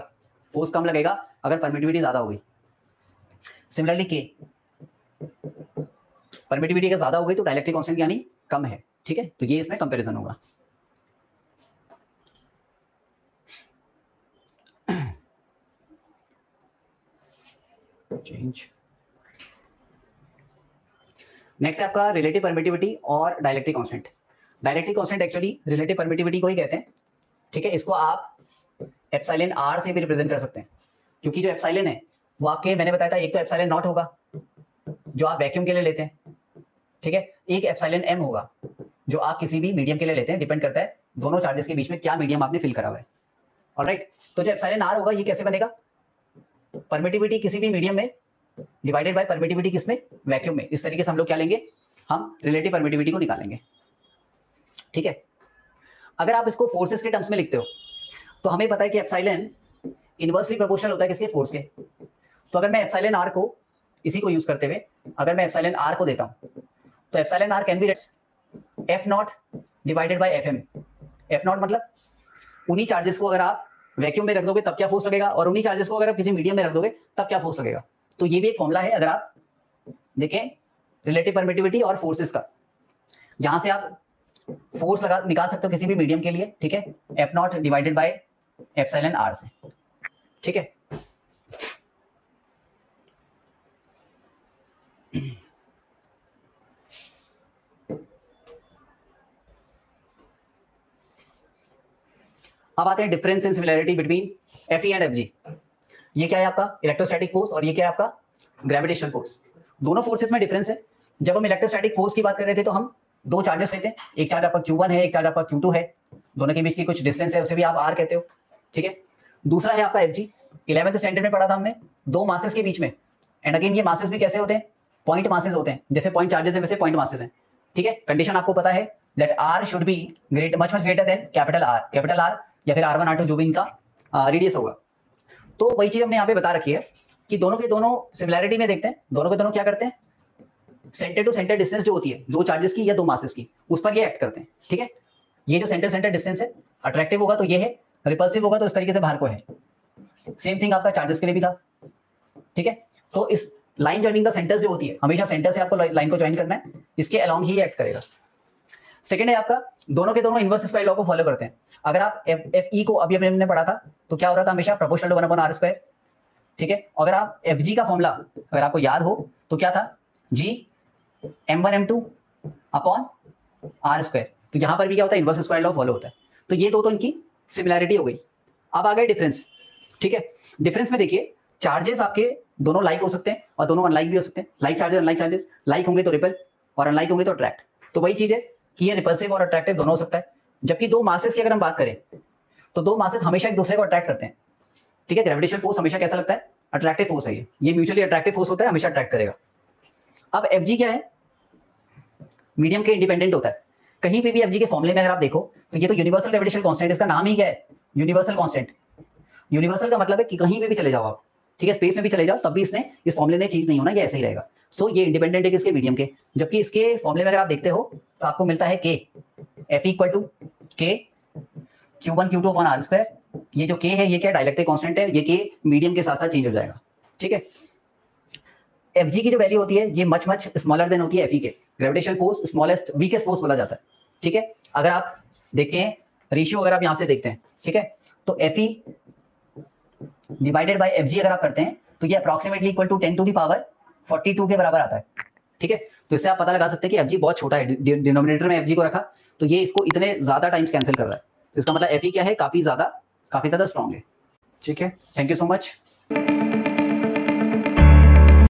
फोर्स कम लगेगा अगर परमिटिविटी ज़्यादा हो गई। सिमिलरली के परमिटिविटी अगर ज़्यादा हो गई तो डायलेक्ट्रिक कांस्टेंट यानी कम है। ठीक है? तो ये इसमें कंपैरिजन होगा। चेंज नेक्स्ट आपका रिलेटिव परमिटिविटी और dielectric constant dielectric constant actually relative permittivity को ही कहते हैं। ठीक है, इसको आप एप्साइलन आर से भी रिप्रेजेंट कर सकते हैं। क्योंकि जो एप्साइलन है, वो आपके, मैंने बताया था, एक तो एप्साइलन नॉट होगा, जो आप वैक्यूम के लिए लेते हैं। ठीक है, एक एप्साइलन एम होगा, जो आप किसी भी मीडियम के लिए लेते हैं डिपेंड करता है, दोनों चार्जेस के बीच में क्या मीडियम आपने फिल करा हुआ है। और राइट तो जो एप्साइलन आर होगा, ये कैसे बनेगा? परमिटिविटी किसी भी मीडियम में डिवाइडेड बाय परमिटिविटी किसमें? वैक्यूम में। इस तरीके से हम लोग क्या लेंगे? हम रिलेटिव परमिटिविटी को निकालेंगे। ठीक है? अगर आप इसको फोर्सेस के टर्म्स में लिखते हो तो हमें पता है कि एप्साइलन इनवर्सली प्रोपोर्शनल होता है किसके? फोर्स के। तो अगर मैं एप्साइलन आर को इसी को यूज़ करते हुए, अगर मैं एप्साइलन आर को देता हूँ तो epsilon R can be F naught divided by F M F naught मतलब उन्हीं चार्जेस को अगर आप वैक्यूम में रख दोगे, तब क्या फोर्स लगेगा? और उन्हीं चार्जेस को अगर आप किसी मीडियम में रख दोगे, तब क्या फोर्स लगेगा? तो ये भी एक फॉर्मुला है, अगर आप देखें रिलेटिव परमिटिविटी और फोर्सेस का। यहाँ से आप फोर्स लगा, निकाल सकते हो किसी भी मीडियम के लिए, ठीक है? F naught divided by epsilon R से, ठीक है? अब आते हैं difference in similarity between F E and F G ये क्या है आपका? इलेक्ट्रोस्टैटिक फोर्स और ये क्या है आपका? ग्रेविटेशनल फोर्स दोनों फोर्सेस में डिफरेंस है। जब हम इलेक्ट्रोस्टैटिक फोर्स की बात कर रहे थे तो हम दो चार्जेस लेते हैं। एक चार्ज आपका Q1 है, एक चार्ज आपका Q2 है। दोनों के बीच की कुछ डिस्टेंस है, उसे भी आप R कहते हो। ठीक है? दूसरा है आपका एफ़ जी इलेवंथ स्टैंडर्ड में पढ़ा था हमने दो मासेस के बीच में। एंड अगेन ये मासेस भी कैसे होते हैं? पॉइंट मासेस होते हैं। जैसे पॉइंट चार्जेस है, वैसे पॉइंट मासेस हैं। ठीक है? कंडीशन आपको पता है that R should be great much much greater than capital R capital R या फिर आर वन आर टू जो भी इनका रेडियस होगा। तो वही चीज़ हमने यहाँ पे बता रखी है कि दोनों के दोनों सिमिलैरिटी में देखते हैं। दोनों के दोनों क्या करते हैं? सेंटर टू सेंटर डिस्टेंस जो होती है, दो चार्जेस की या दो मासेस की, उस पर ये एक्ट करते हैं, ठीक है? ये जो सेंटर सेंटर डिस्टेंस है अट्रैक्टिव होगा तो ये है रिपल्सिव होगा तो इस तरीके से बाहर को है। सेम थिंग आपका चार्जेस के लिए भी था, ठीक है? तो इस लाइन ज्वाइनिंग द सेंटर्स जो होती है, हमेशा सेंटर से आपको लाइन को ज्वाइन करना है, इसके अलॉन्ग ही एक्ट करेगा। सेकेंड है आपका, दोनों के दोनों इनवर्स स्क्वायर लॉ को फॉलो करते हैं। अगर आप एफ़ एफ़ ई को अभी अभी हमने पढ़ा था तो क्या हो रहा था हमेशा? Proportional to one upon R square ठीक है? अगर आप एफ़ जी का फॉर्मूला अगर आपको याद हो तो क्या था? G M one M two upon R square तो यहाँ पर भी क्या होता है? इनवर्स स्क्वायर लॉ फॉलो होता है। तो ये दो तो इनकी सिमिलैरिटी हो गई। अब आ गए डिफरेंस ठीक है? डिफरेंस में देखिए चार्जेस आपके दोनों लाइक हो सकते हैं और दोनों अनलाइक भी हो सकते हैं। Like charges unlike charges like होंगे तो रिपल और अनलाइक होंगे तो अट्रैक्ट तो वही चीज़ है। कि ये रिपल्सिव और अट्रैक्टिव दोनों हो सकता है। जबकि दो मासेस की अगर हम बात करें तो दो मासेस हमेशा एक दूसरे को अट्रैक्ट करते हैं। ठीक है ग्रेविटेशन फोर्स हमेशा कैसा लगता है? अट्रैक्टिव फोर्स है ये। म्यूचुअली अट्रैक्टिव फोर्स होता है, हमेशा अट्रैक्ट करेगा। अब एफजी क्या है? मीडियम के इंडिपेंडेंट होता है। कहीं पे भी एफ़ के फॉर्मुले में अगर आप देखो तो ये तो यूनिवर्सल ग्रेविटेशन कॉन्स्टेंट इसका नाम ही क्या है? यूनिवर्सल कॉन्स्टेंट यूनिवर्सल का मतलब है कि कहीं पे भी चले जाओ आप। ठीक है स्पेस में भी चले जाओ तब भी इसने इस फॉर्मुले ने चीज़ नहीं होना ये ऐसे ही रहेगा। सो so, ये इंडिपेंडेंट है किसके? मीडियम के। जबकि इसके फॉर्मुले में अगर आप देखते हो तो आपको मिलता है K F equal to K Q one Q two upon R square ये जो के है ये क्या डायलेक्ट्रिक कांस्टेंट है? ये के मीडियम के साथ साथ चेंज हो जाएगा। ठीक है? एफ़ जी की जो वैल्यू होती है ये मच मच स्मॉलर देन होती है F K. Gravitation force smallest weakest force बोला जाता है। ठीक है? अगर आप देखते हैं रेशियो अगर आप यहाँ से देखते हैं ठीक है? तो एफ़ डिवाइडेड बाई एफ़ अगर आप करते हैं तो ये approximately equal to ten to the power forty के बराबर आता है। ठीक है? तो इससे आप पता लगा सकते हैं कि एफ़ बहुत छोटा है डिनोमिनेटर में एफ़ को रखा तो ये इसको इतने ज़्यादा टाइम्स कैंसिल कर रहा है। तो इसका मतलब एफ़ क्या है? काफ़ी ज़्यादा काफ़ी ज़्यादा स्ट्रॉन्ग है। ठीक है? Thank you so much